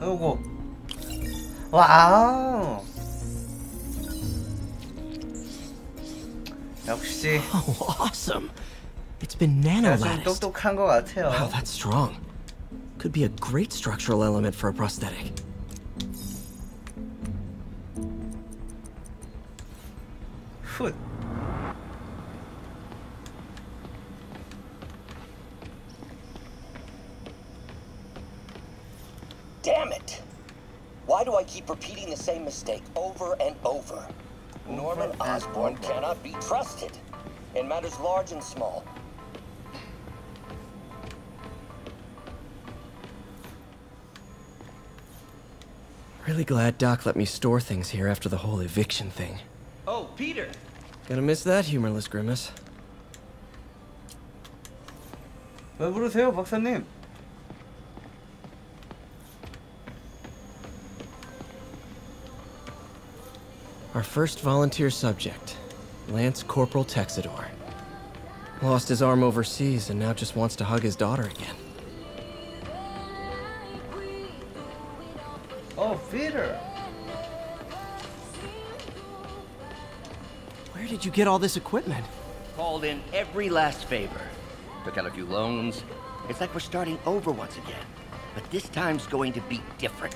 요거 와우 역시. Oh, awesome. It's been nano lattice. Wow, that's strong. Could be a great structural element for a prosthetic. Foot. Damn it! Why do I keep repeating the same mistake over and over? Norman Osborn cannot be trusted in matters large and small. Really glad Doc let me store things here after the whole eviction thing. Oh, Peter! Gonna miss that humorless grimace. 왜 부르세요 박사님 Our first volunteer subject, Lance Corporal Texidor. Lost his arm overseas and now just wants to hug his daughter again. Oh Peter Where did you get all this equipment? Called in every last favor. Took out a few loans. It's like we're starting over once again. But this time's going to be different.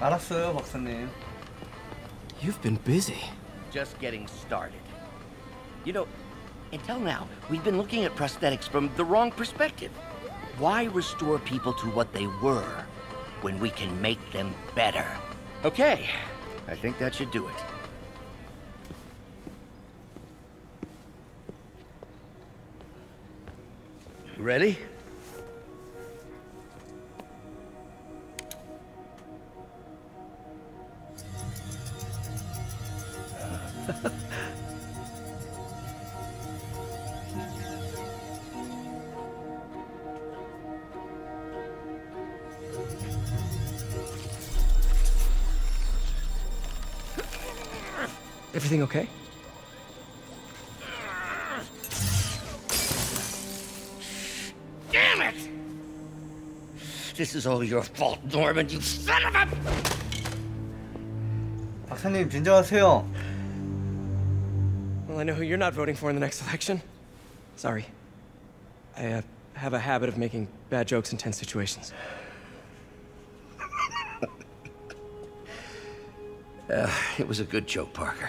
알았어요 박사님 You've been busy. Just getting started. You know, until now, we've been looking at prosthetics from the wrong perspective. Why restore people to what they were when we can make them better? Okay, I think that should do it. You ready? Everything okay? Damn it! This is all your fault, Norman, you son of a... 박사님 진정하세요 Well, I know who you're not voting for in the next election. Sorry. I uh, have a habit of making bad jokes in tense situations. Uh, it was a good joke, Parker.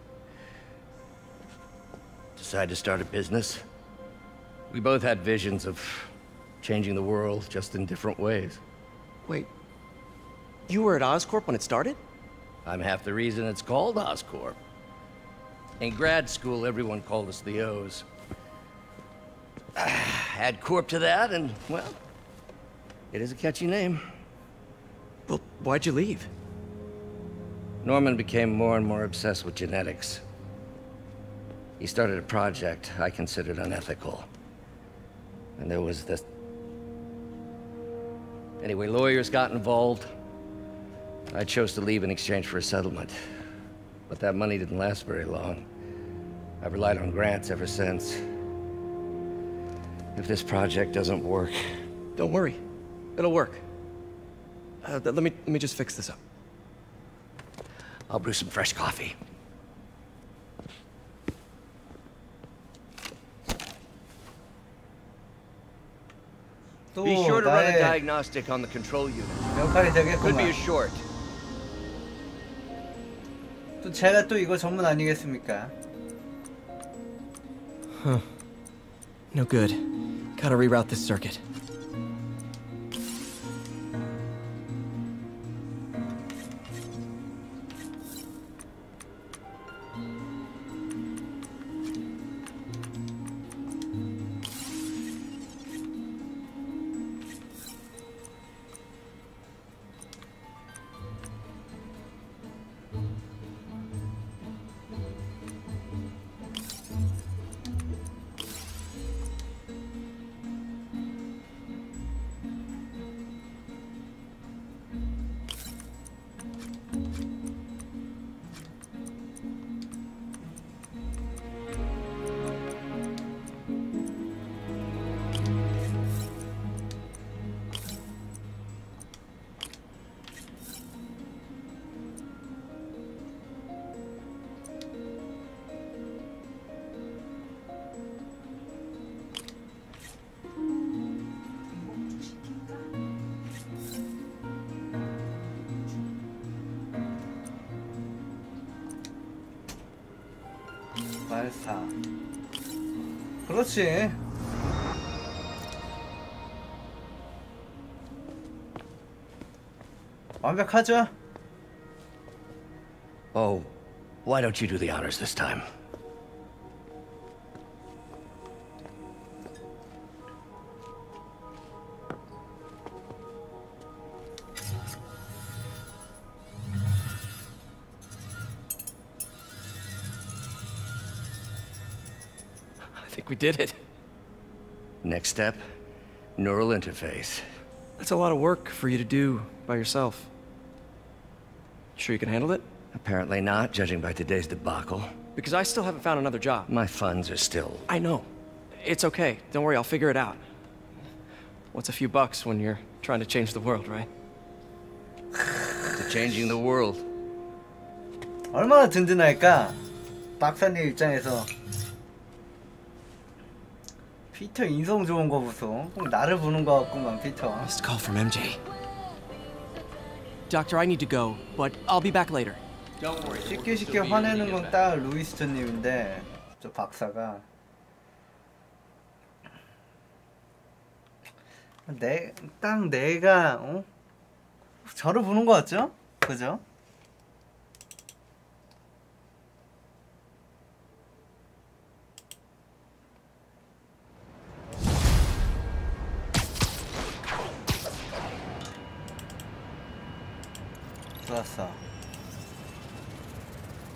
Decided to start a business. We both had visions of changing the world, just in different ways. Wait, you were at Oscorp when it started? I'm half the reason it's called Oscorp. In grad school, everyone called us the O's. Add Corp to that, and, well, it is a catchy name. Well, why'd you leave? Norman became more and more obsessed with genetics. He started a project I considered unethical. And there was this... Anyway, lawyers got involved. I chose to leave in exchange for a settlement. But that money didn't last very long. I've relied on grants ever since. If this project doesn't work... Don't worry. It'll work. Uh, let me let me just fix this up. I'll brew some fresh coffee. Be sure to run a 나의 diagnostic on the control unit. 역할이 Could be 되겠구만 a short. 또 제가 또 이거 전문 아니겠습니까 Huh. No good. Gotta reroute this circuit. 완벽하죠? Oh, why don't you do the honors this time? I think we did it. Next step, neural interface. That's a lot of work for you to do by yourself. Sure you can handle it? Apparently not, judging by today's debacle. Because I still haven't found another job. My funds are still... I know. It's okay. Don't worry, I'll figure it out. What's a few bucks when you're trying to change the world, right? to changing the world. 얼마나 든든할까? 박사님 입장에서 피터 인성 좋은 거 보소. 꼭 나를 보는 거 같구만 피터. Missed call from MJ. Doctor, I need to go, but I'll be back later. 쉽게 쉽게 화내는 건 딱 루이스턴님인데 저 박사가 내 딱 내가 어? 저를 보는 거 같죠? 그죠? 좋았어.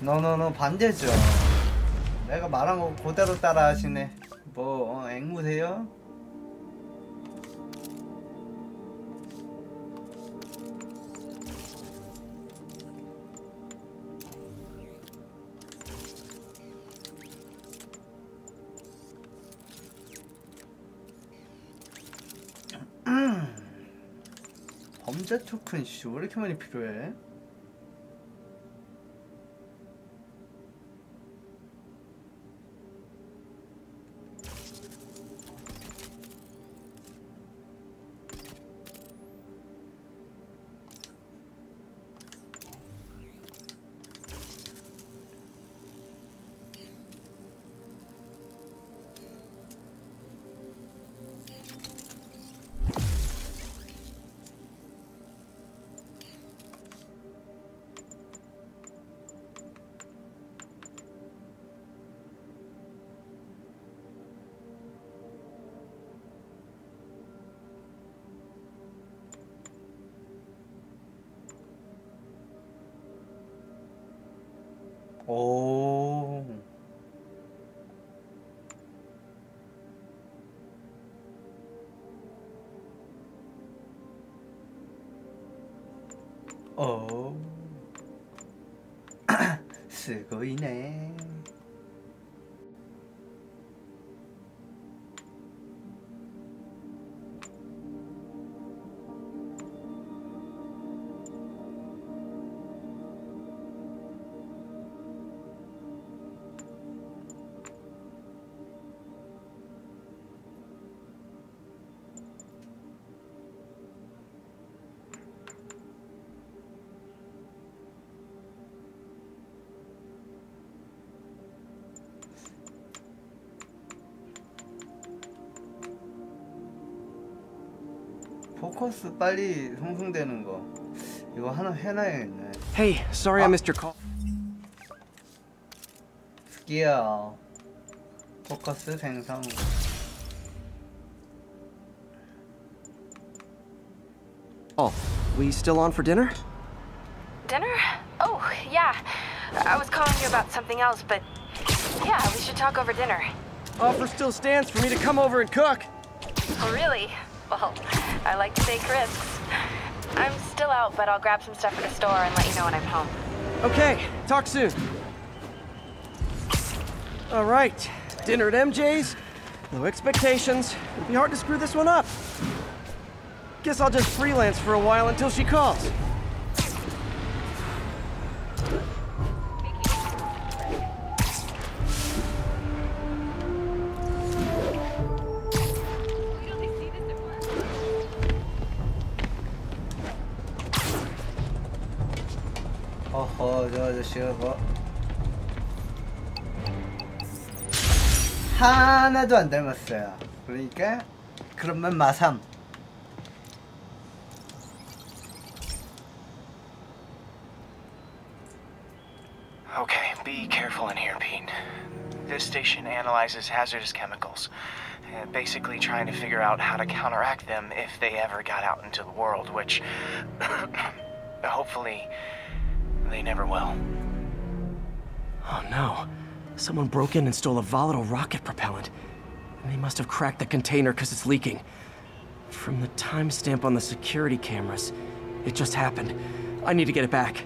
너너너 반대죠. 내가 말한 거 그대로 따라 하시네. 뭐 어, 앵무세요? 범죄 토큰 씨, 왜 이렇게 많이 필요해? 오. すごいね。 포커스 빨리 성승되는 거 이거 하나 해놔야겠네 Hey, sorry I missed your call. 스키야 포커스 생성 Oh, we still on for dinner? Dinner? Oh, yeah. I was calling you about something else, but yeah, we should talk over dinner. Offer still stands for me to come over and cook. Oh, really? Well, I like to take risks. I'm still out, but I'll grab some stuff at the store and let you know when I'm home. Okay, talk soon. All right, dinner at MJ's. No expectations. It'll be hard to screw this one up. Guess I'll just freelance for a while until she calls. 어허 저 아저씨가 뭐 하나도 안 닮았어요 그러니까 그런면 마삼 Okay, be careful in here, Pete. This station analyzes hazardous chemicals, uh, basically trying to figure out how to counteract them if they ever got out into the world, which hopefully they never will. Oh no. Someone broke in and stole a volatile rocket propellant. And they must have cracked the container because it's leaking. From the timestamp on the security cameras, it just happened. I need to get it back.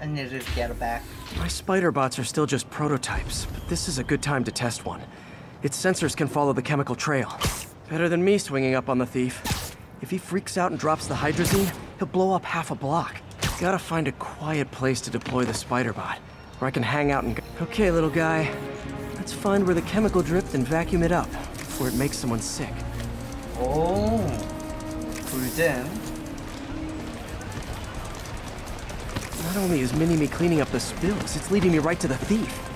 I need to get it back My spider bots are still just prototypes, but this is a good time to test one. Its sensors can follow the chemical trail. Better than me swinging up on the thief. If he freaks out and drops the hydrazine, he'll blow up half a block. Gotta find a quiet place to deploy the spider bot, where I can hang out and... Okay, little guy. Let's find where the chemical dripped and vacuum it up, where it makes someone sick. Oh, then? Not only is Minnie me cleaning up the spills, it's leading me right to the thief.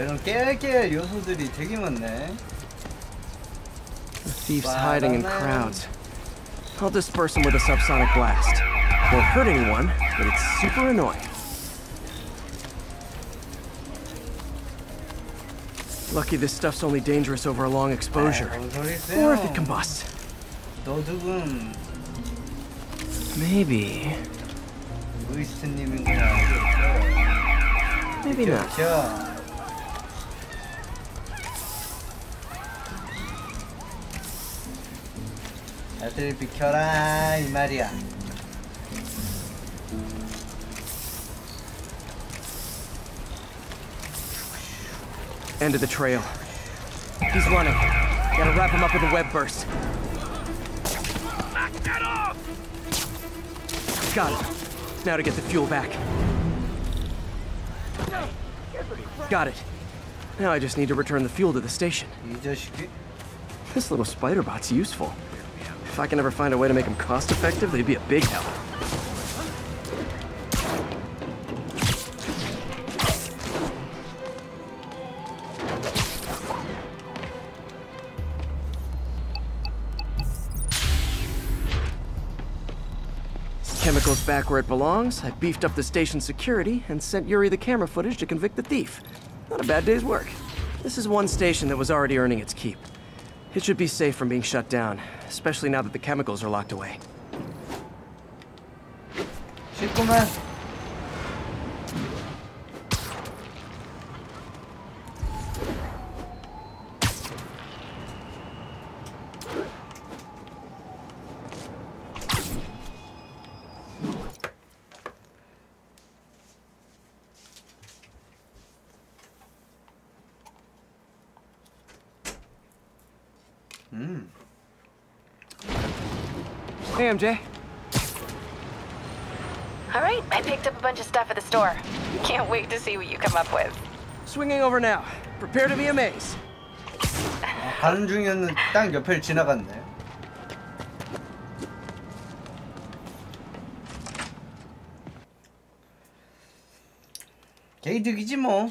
이런 깨알깨알 요소들이 되게 많네 The thief's hiding in crowds. I'll disperse him with a subsonic blast. Won't hurt anyone, but it's super annoying. Lucky this stuff's only dangerous over a long exposure. 뭔 소리세요? Or if it combusts. 도둑은 Maybe. 루이스트님이구나 Maybe not. 비켜 다들 비켜라 이 말이야 End of the trail. He's running. Gotta wrap him up with a web burst. Knock that off! Got it. Now to get the fuel back. Got it. Now I just need to return the fuel to the station. 이 자식이 This little spider bot's useful. If I can ever find a way to make them cost effective, they'd be a big help. Chemicals back where it belongs. I beefed up the station security and sent Yuri the camera footage to convict the thief. Not a bad day's work. This is one station that was already earning its keep. It should be safe from being shut down, especially now that the chemicals are locked away. 쉽 음 Hey, MJ. All right, I picked up a bunch of stuff at the store. Can't wait to see what you come up with. Swinging over now. Prepare to be amazed. 아, 가는 중이었는데 딱 옆을 지나갔네 개이득이지 뭐.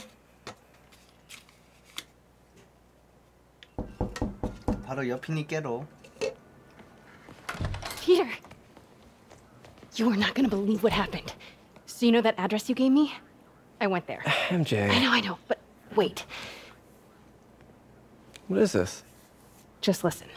바로 옆이니 깨로. Peter! You are not gonna believe what happened. So you know that address you gave me? I went there. MJ. I know, I know, but wait. What is this? Just listen.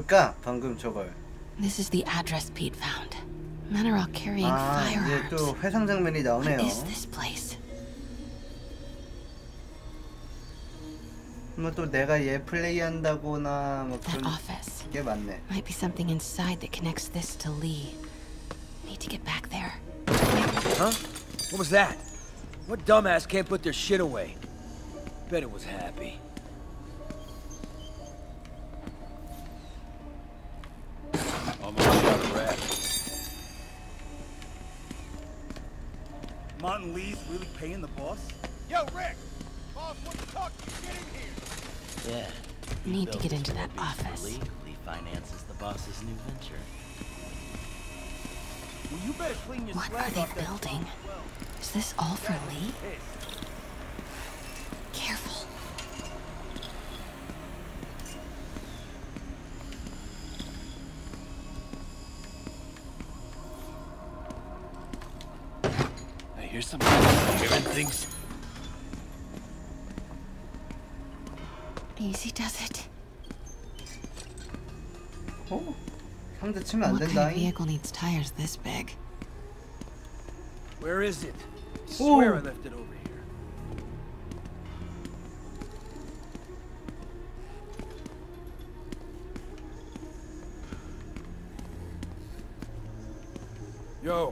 뭘까? 방금 저걸. This is the address Pete found. Men are all carrying 아, 이제 firearms. 또 회상 장면이 나오네요. What is this place? 뭐 내가 얘 플레이한다거나 뭐 그런 office. 게 많네. Might be something inside that connects this to Li. Need to get back there. Huh? What was that? What dumbass can't put their shit away? Bet it was happy. Martin Li's really paying the boss? Yo, Rick! Boss wants to talk to you. Get in here. Yeah. Need to get into that whole beast for office. Li. Li finances the boss's new venture. Well, you better clean your What are they off that building? Is this all for Li? I hear something. Hearing things. Easy does it. 어? 상대 치면 안 What kind 된다. of vehicle needs tires this big? Where is it? I swear I Ooh. left it over here. Yo,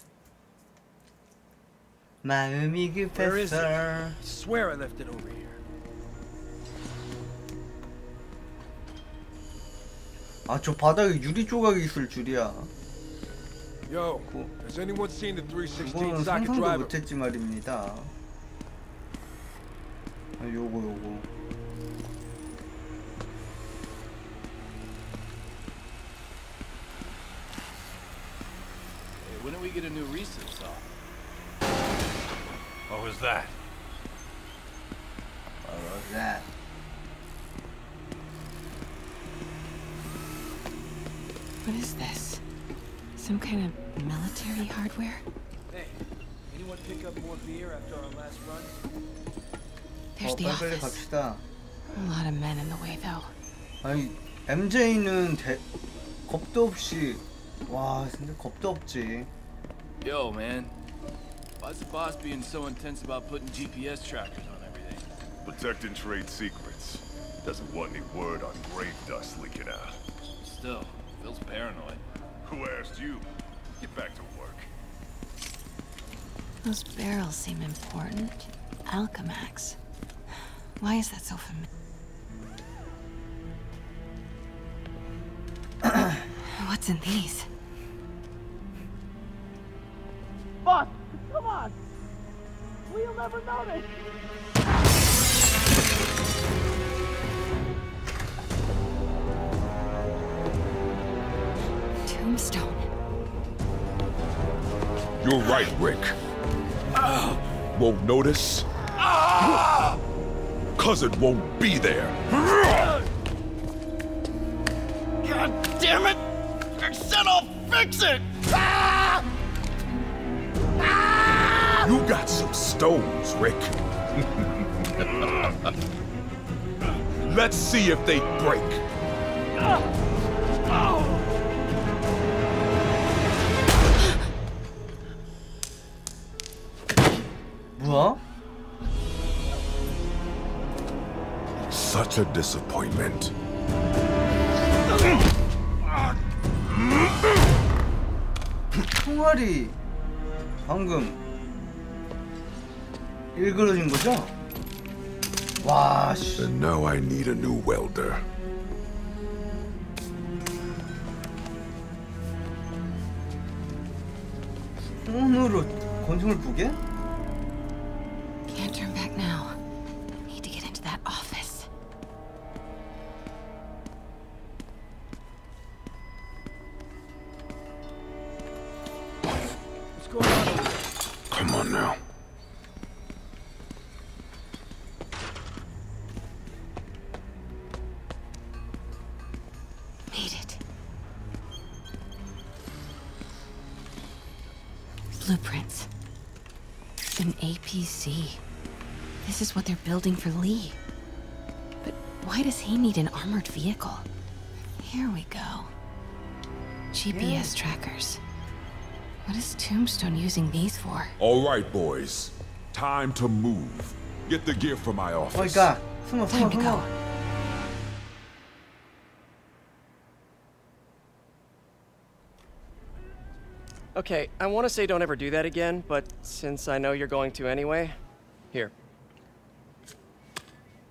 마음이? 급했어. I swear I left it over here. 아저 바닥에 유리 조각이 있을 줄이야. Yo, has anyone seen the 316 그거는 socket driver? 못했지 말입니다. 아, 요거 요거. When do we get a new reset saw? What was that? What was that? What is this? Some kind of military hardware? Hey, anyone pick up more beer after our last run? There's 어, the 빨리빨리 office. 갑시다. A lot of men in the way, though. 아니 MJ는 대... 겁도 없이 와 근데 겁도 없지. Yo, man. Why's the boss being so intense about putting GPS trackers on everything? Protecting trade secrets. Doesn't want any word on grave dust leaking out. Still, feels paranoid. Who asked you? Get back to work. Those barrels seem important. Alchemax. Why is that so familiar? What's in these? We'll never notice! Tombstone. You're right, Rick. Won't notice? Cause it won't be there. God damn it! I said I'll fix it! stones, Rick. Let's see if they break. What? Such a disappointment. 총알이 방금 일그러진 거죠? 와, 씨. And now I need a new welder. 손으로 권총을 부게? building for Li. But why does he need an armored vehicle? Here we go. GPS yeah. trackers. What is Tombstone using these for? All right, boys. Time to move. Get the gear from my office. Oh my god. Come on, come Time on, come to go. On. Okay, I want to say don't ever do that again, but since I know you're going to anyway, here,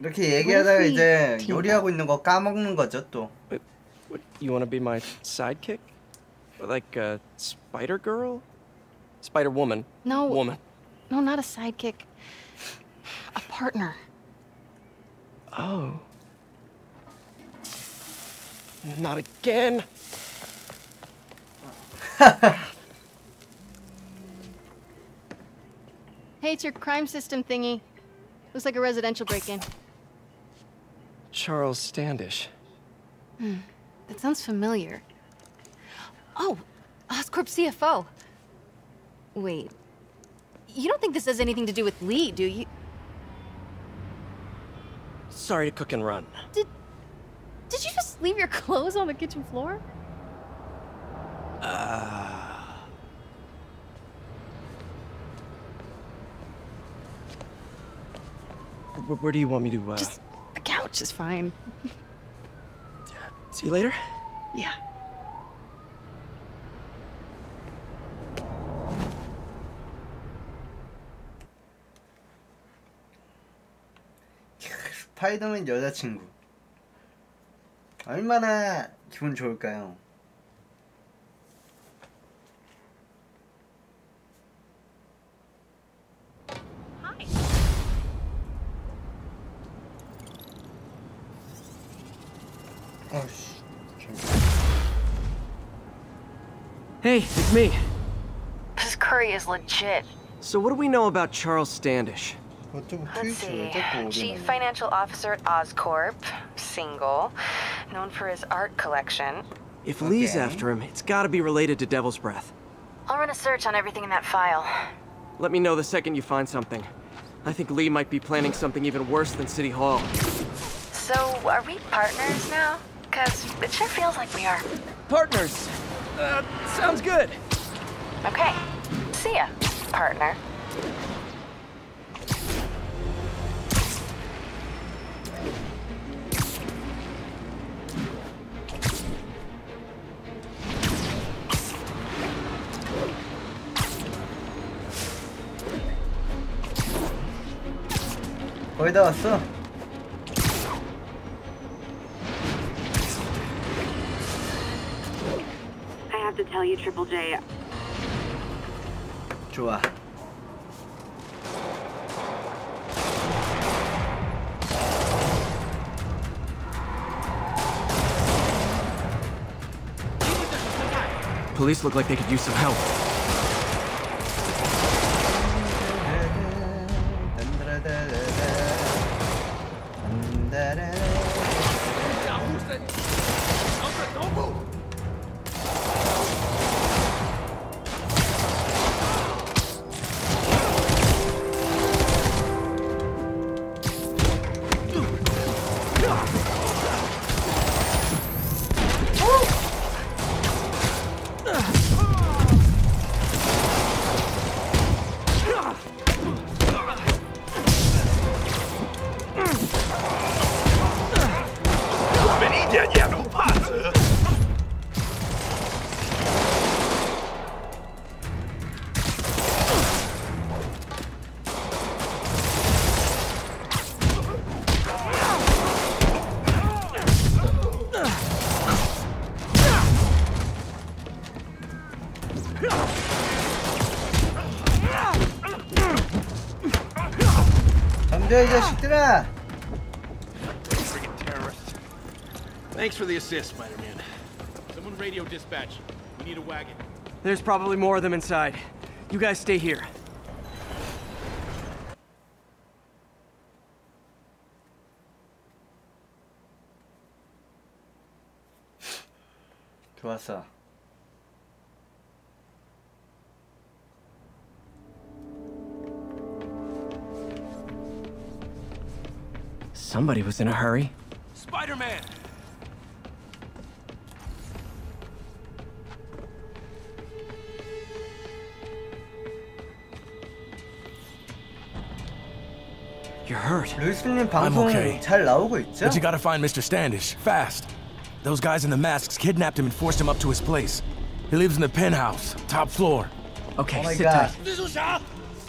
이렇게 얘기하다가 we 이제 team 요리하고 있는 거 까먹는 거죠 또. What, you want to be my sidekick? Like a Spider Girl? Spider Woman. no. Woman. No, not a sidekick. A partner. Oh. Not again. Hey, it's your crime system thingy. Looks like a residential break in. Charles Standish. Hmm. That sounds familiar. Oh, Oscorp CFO. Wait. You don't think this has anything to do with Li, do you? Sorry to cook and run. Did did you just leave your clothes on the kitchen floor? Uh... Where, where do you want me to, uh... Just couch is fine. See you later? Yeah. 스파이더맨 여자친구. 얼마나 기분 좋을까요? Hey, it's me. This curry is legit. So what do we know about Charles Standish? Let's see. Chief Financial Officer at Oscorp, single, known for his art collection. If Li's after him, it's gotta be related to Devil's Breath. I'll run a search on everything in that file. Let me know the second you find something. I think Li might be planning something even worse than City Hall. So, are we partners now? Because it sure feels like we are. Partners! Uh, sounds good. Okay. See ya, partner. 거의 다 왔어. Tell you, Triple J, 좋아. Police look like they could use some help. for the assist, Spider-Man. Someone radio dispatch. We need a wagon. There's probably more of them inside. You guys stay here. 좋았어. Somebody was in a hurry. Spider-Man! You're hurt. 루이스님 I'm 방송 okay. 잘 나오고 있죠? But you gotta find Mr. Standish, fast. Those guys in the masks kidnapped him and forced him up to his place. He lives in the penthouse, top floor. Okay, Oh my sit God.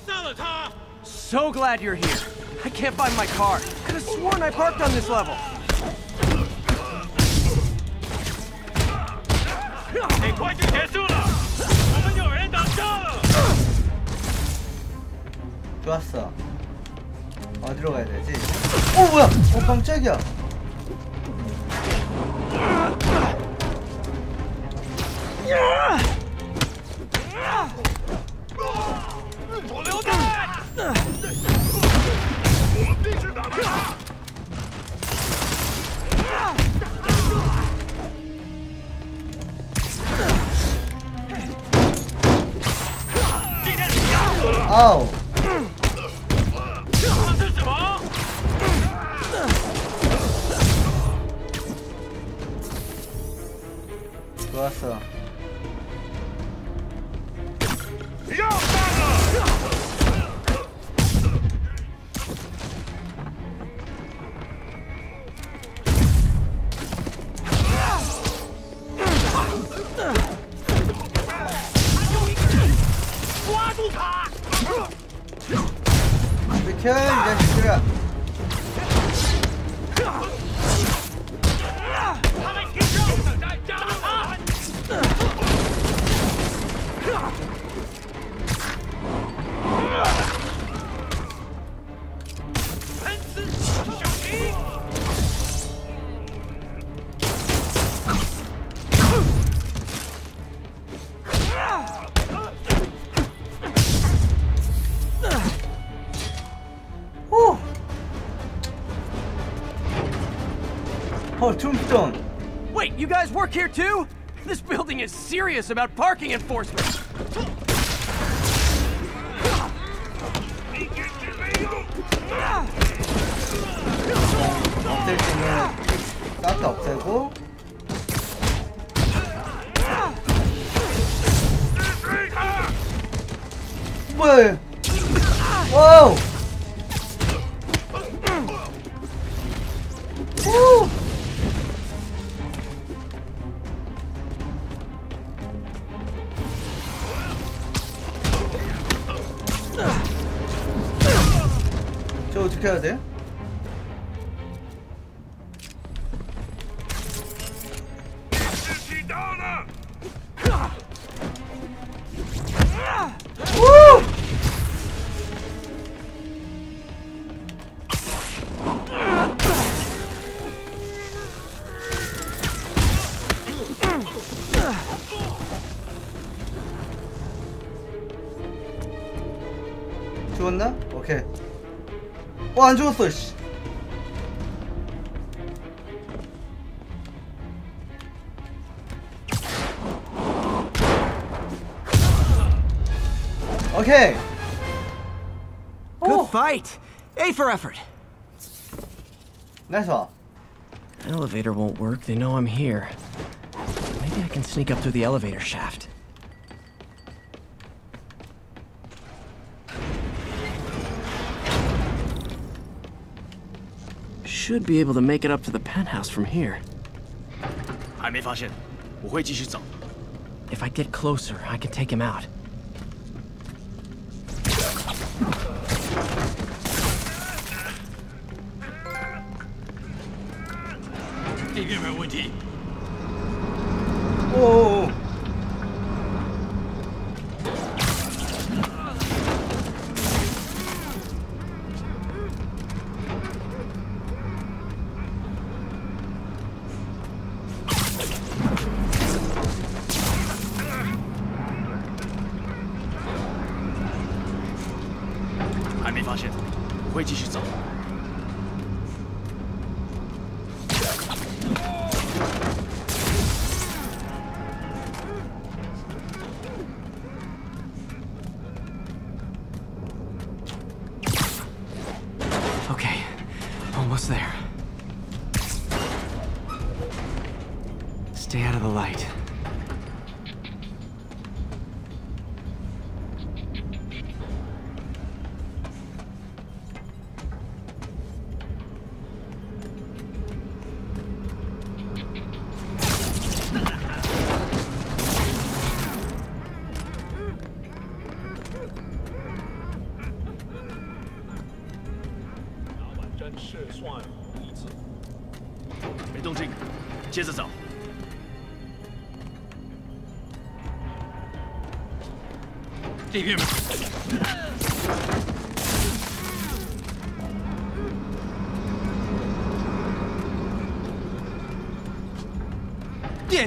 tight. So glad you're here. I can't find my car. Could have sworn I parked on this level. 좋았어. 어디로 가야 되지? 어 뭐야? 어 깜짝이야. 아우. 좋았 you guys work here too? This building is serious about parking enforcement. 없앨 때는 싹다 없애고. 뭐야? 얘. 와우. Okay. Good oh. fight. A for effort. That's all. Elevator won't work. They know I'm here. Maybe I can sneak up through the elevator shaft. should be able to make it up to the penthouse from here. If I get closer, I can take him out.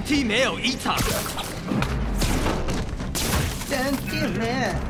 天梯没有异。梯没。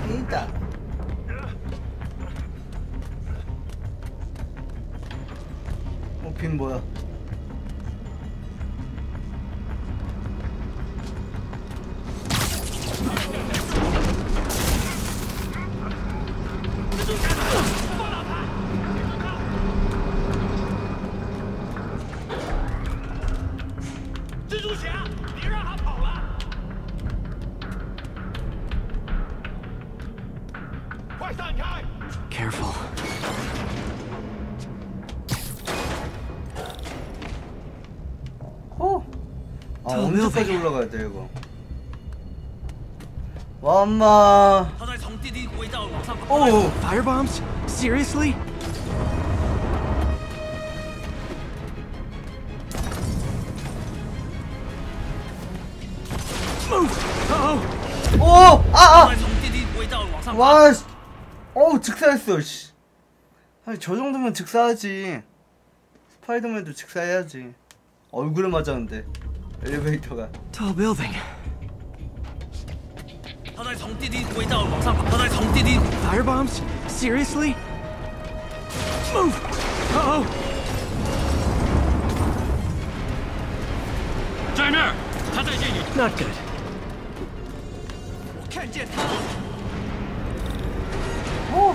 왼쪽까지 올라가야 돼 이거 엄마. 오 파이어밤 Seriously? 오! 아! 아! 와! 어우 즉사했어 씨. 아니 저 정도면 즉사하지 스파이더맨도 즉사해야지 얼굴에 맞았는데 엘리베이터가. Tall building. 他在从弟弟轨道往上跑。他在从弟弟 Firebombs? Seriously? Move! Uh-oh! 对面，他在这里。 Not good. 我看见他了。 오!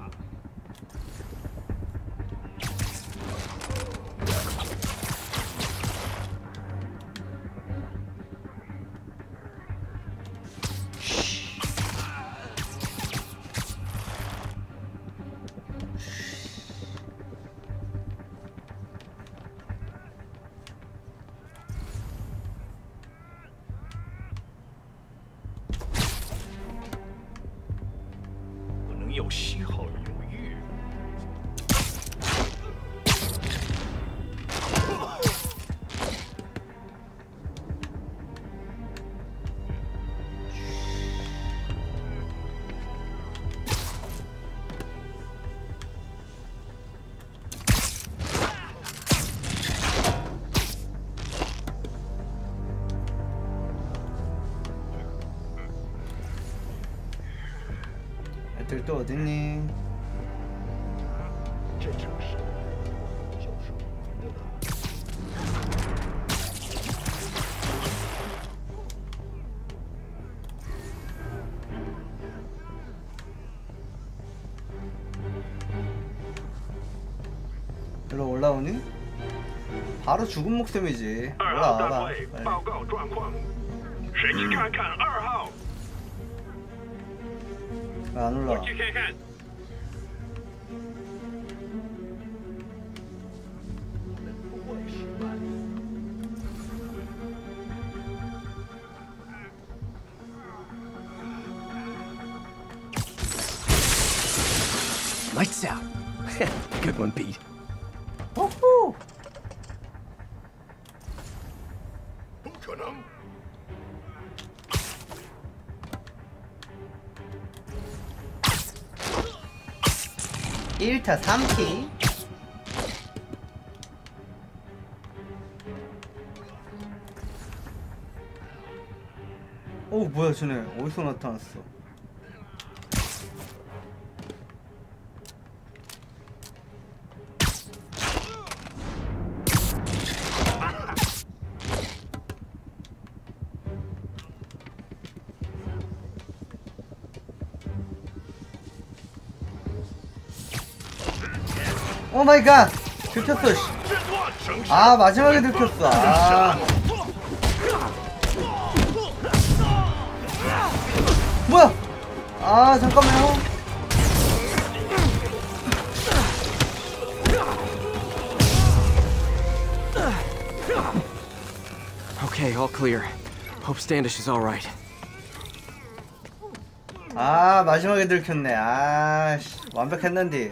어딨니? 일로 올라오니? 바로 죽은 목숨이지. 올라와봐 빨리. 음. 음. 二 1타 3피 오 뭐야 쟤네. 어디서 나타났어 마이 갓. 들켰어 씨. 아 마지막에 들켰어. 아. 뭐야? 아 잠깐만요. Okay, all clear. Hope Standish is all right. 아 마지막에 들켰네. 아 씨. 완벽했는데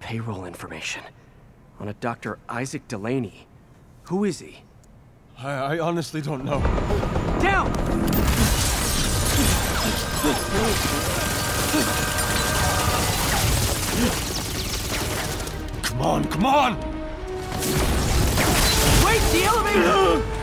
Payroll information. On a Dr. Isaac Delaney. Who is he? I, I honestly don't know. Down! Come on, come on! Wait, the elevator!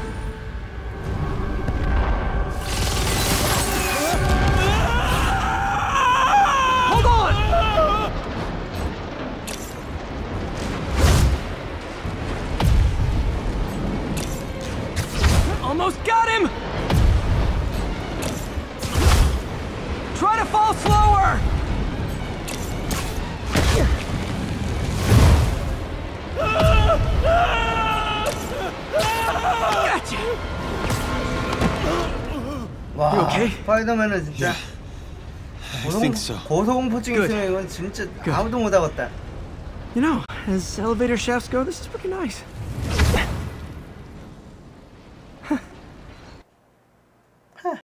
Almost got him! Try to fall slower! Gotcha! 와, You okay? 스파이더맨은 진짜 고소, think so. 고소공포증 Good. 있으면 이건 진짜 Good. 아무도 못 하겠다. You know, as elevator shafts go, this is pretty nice.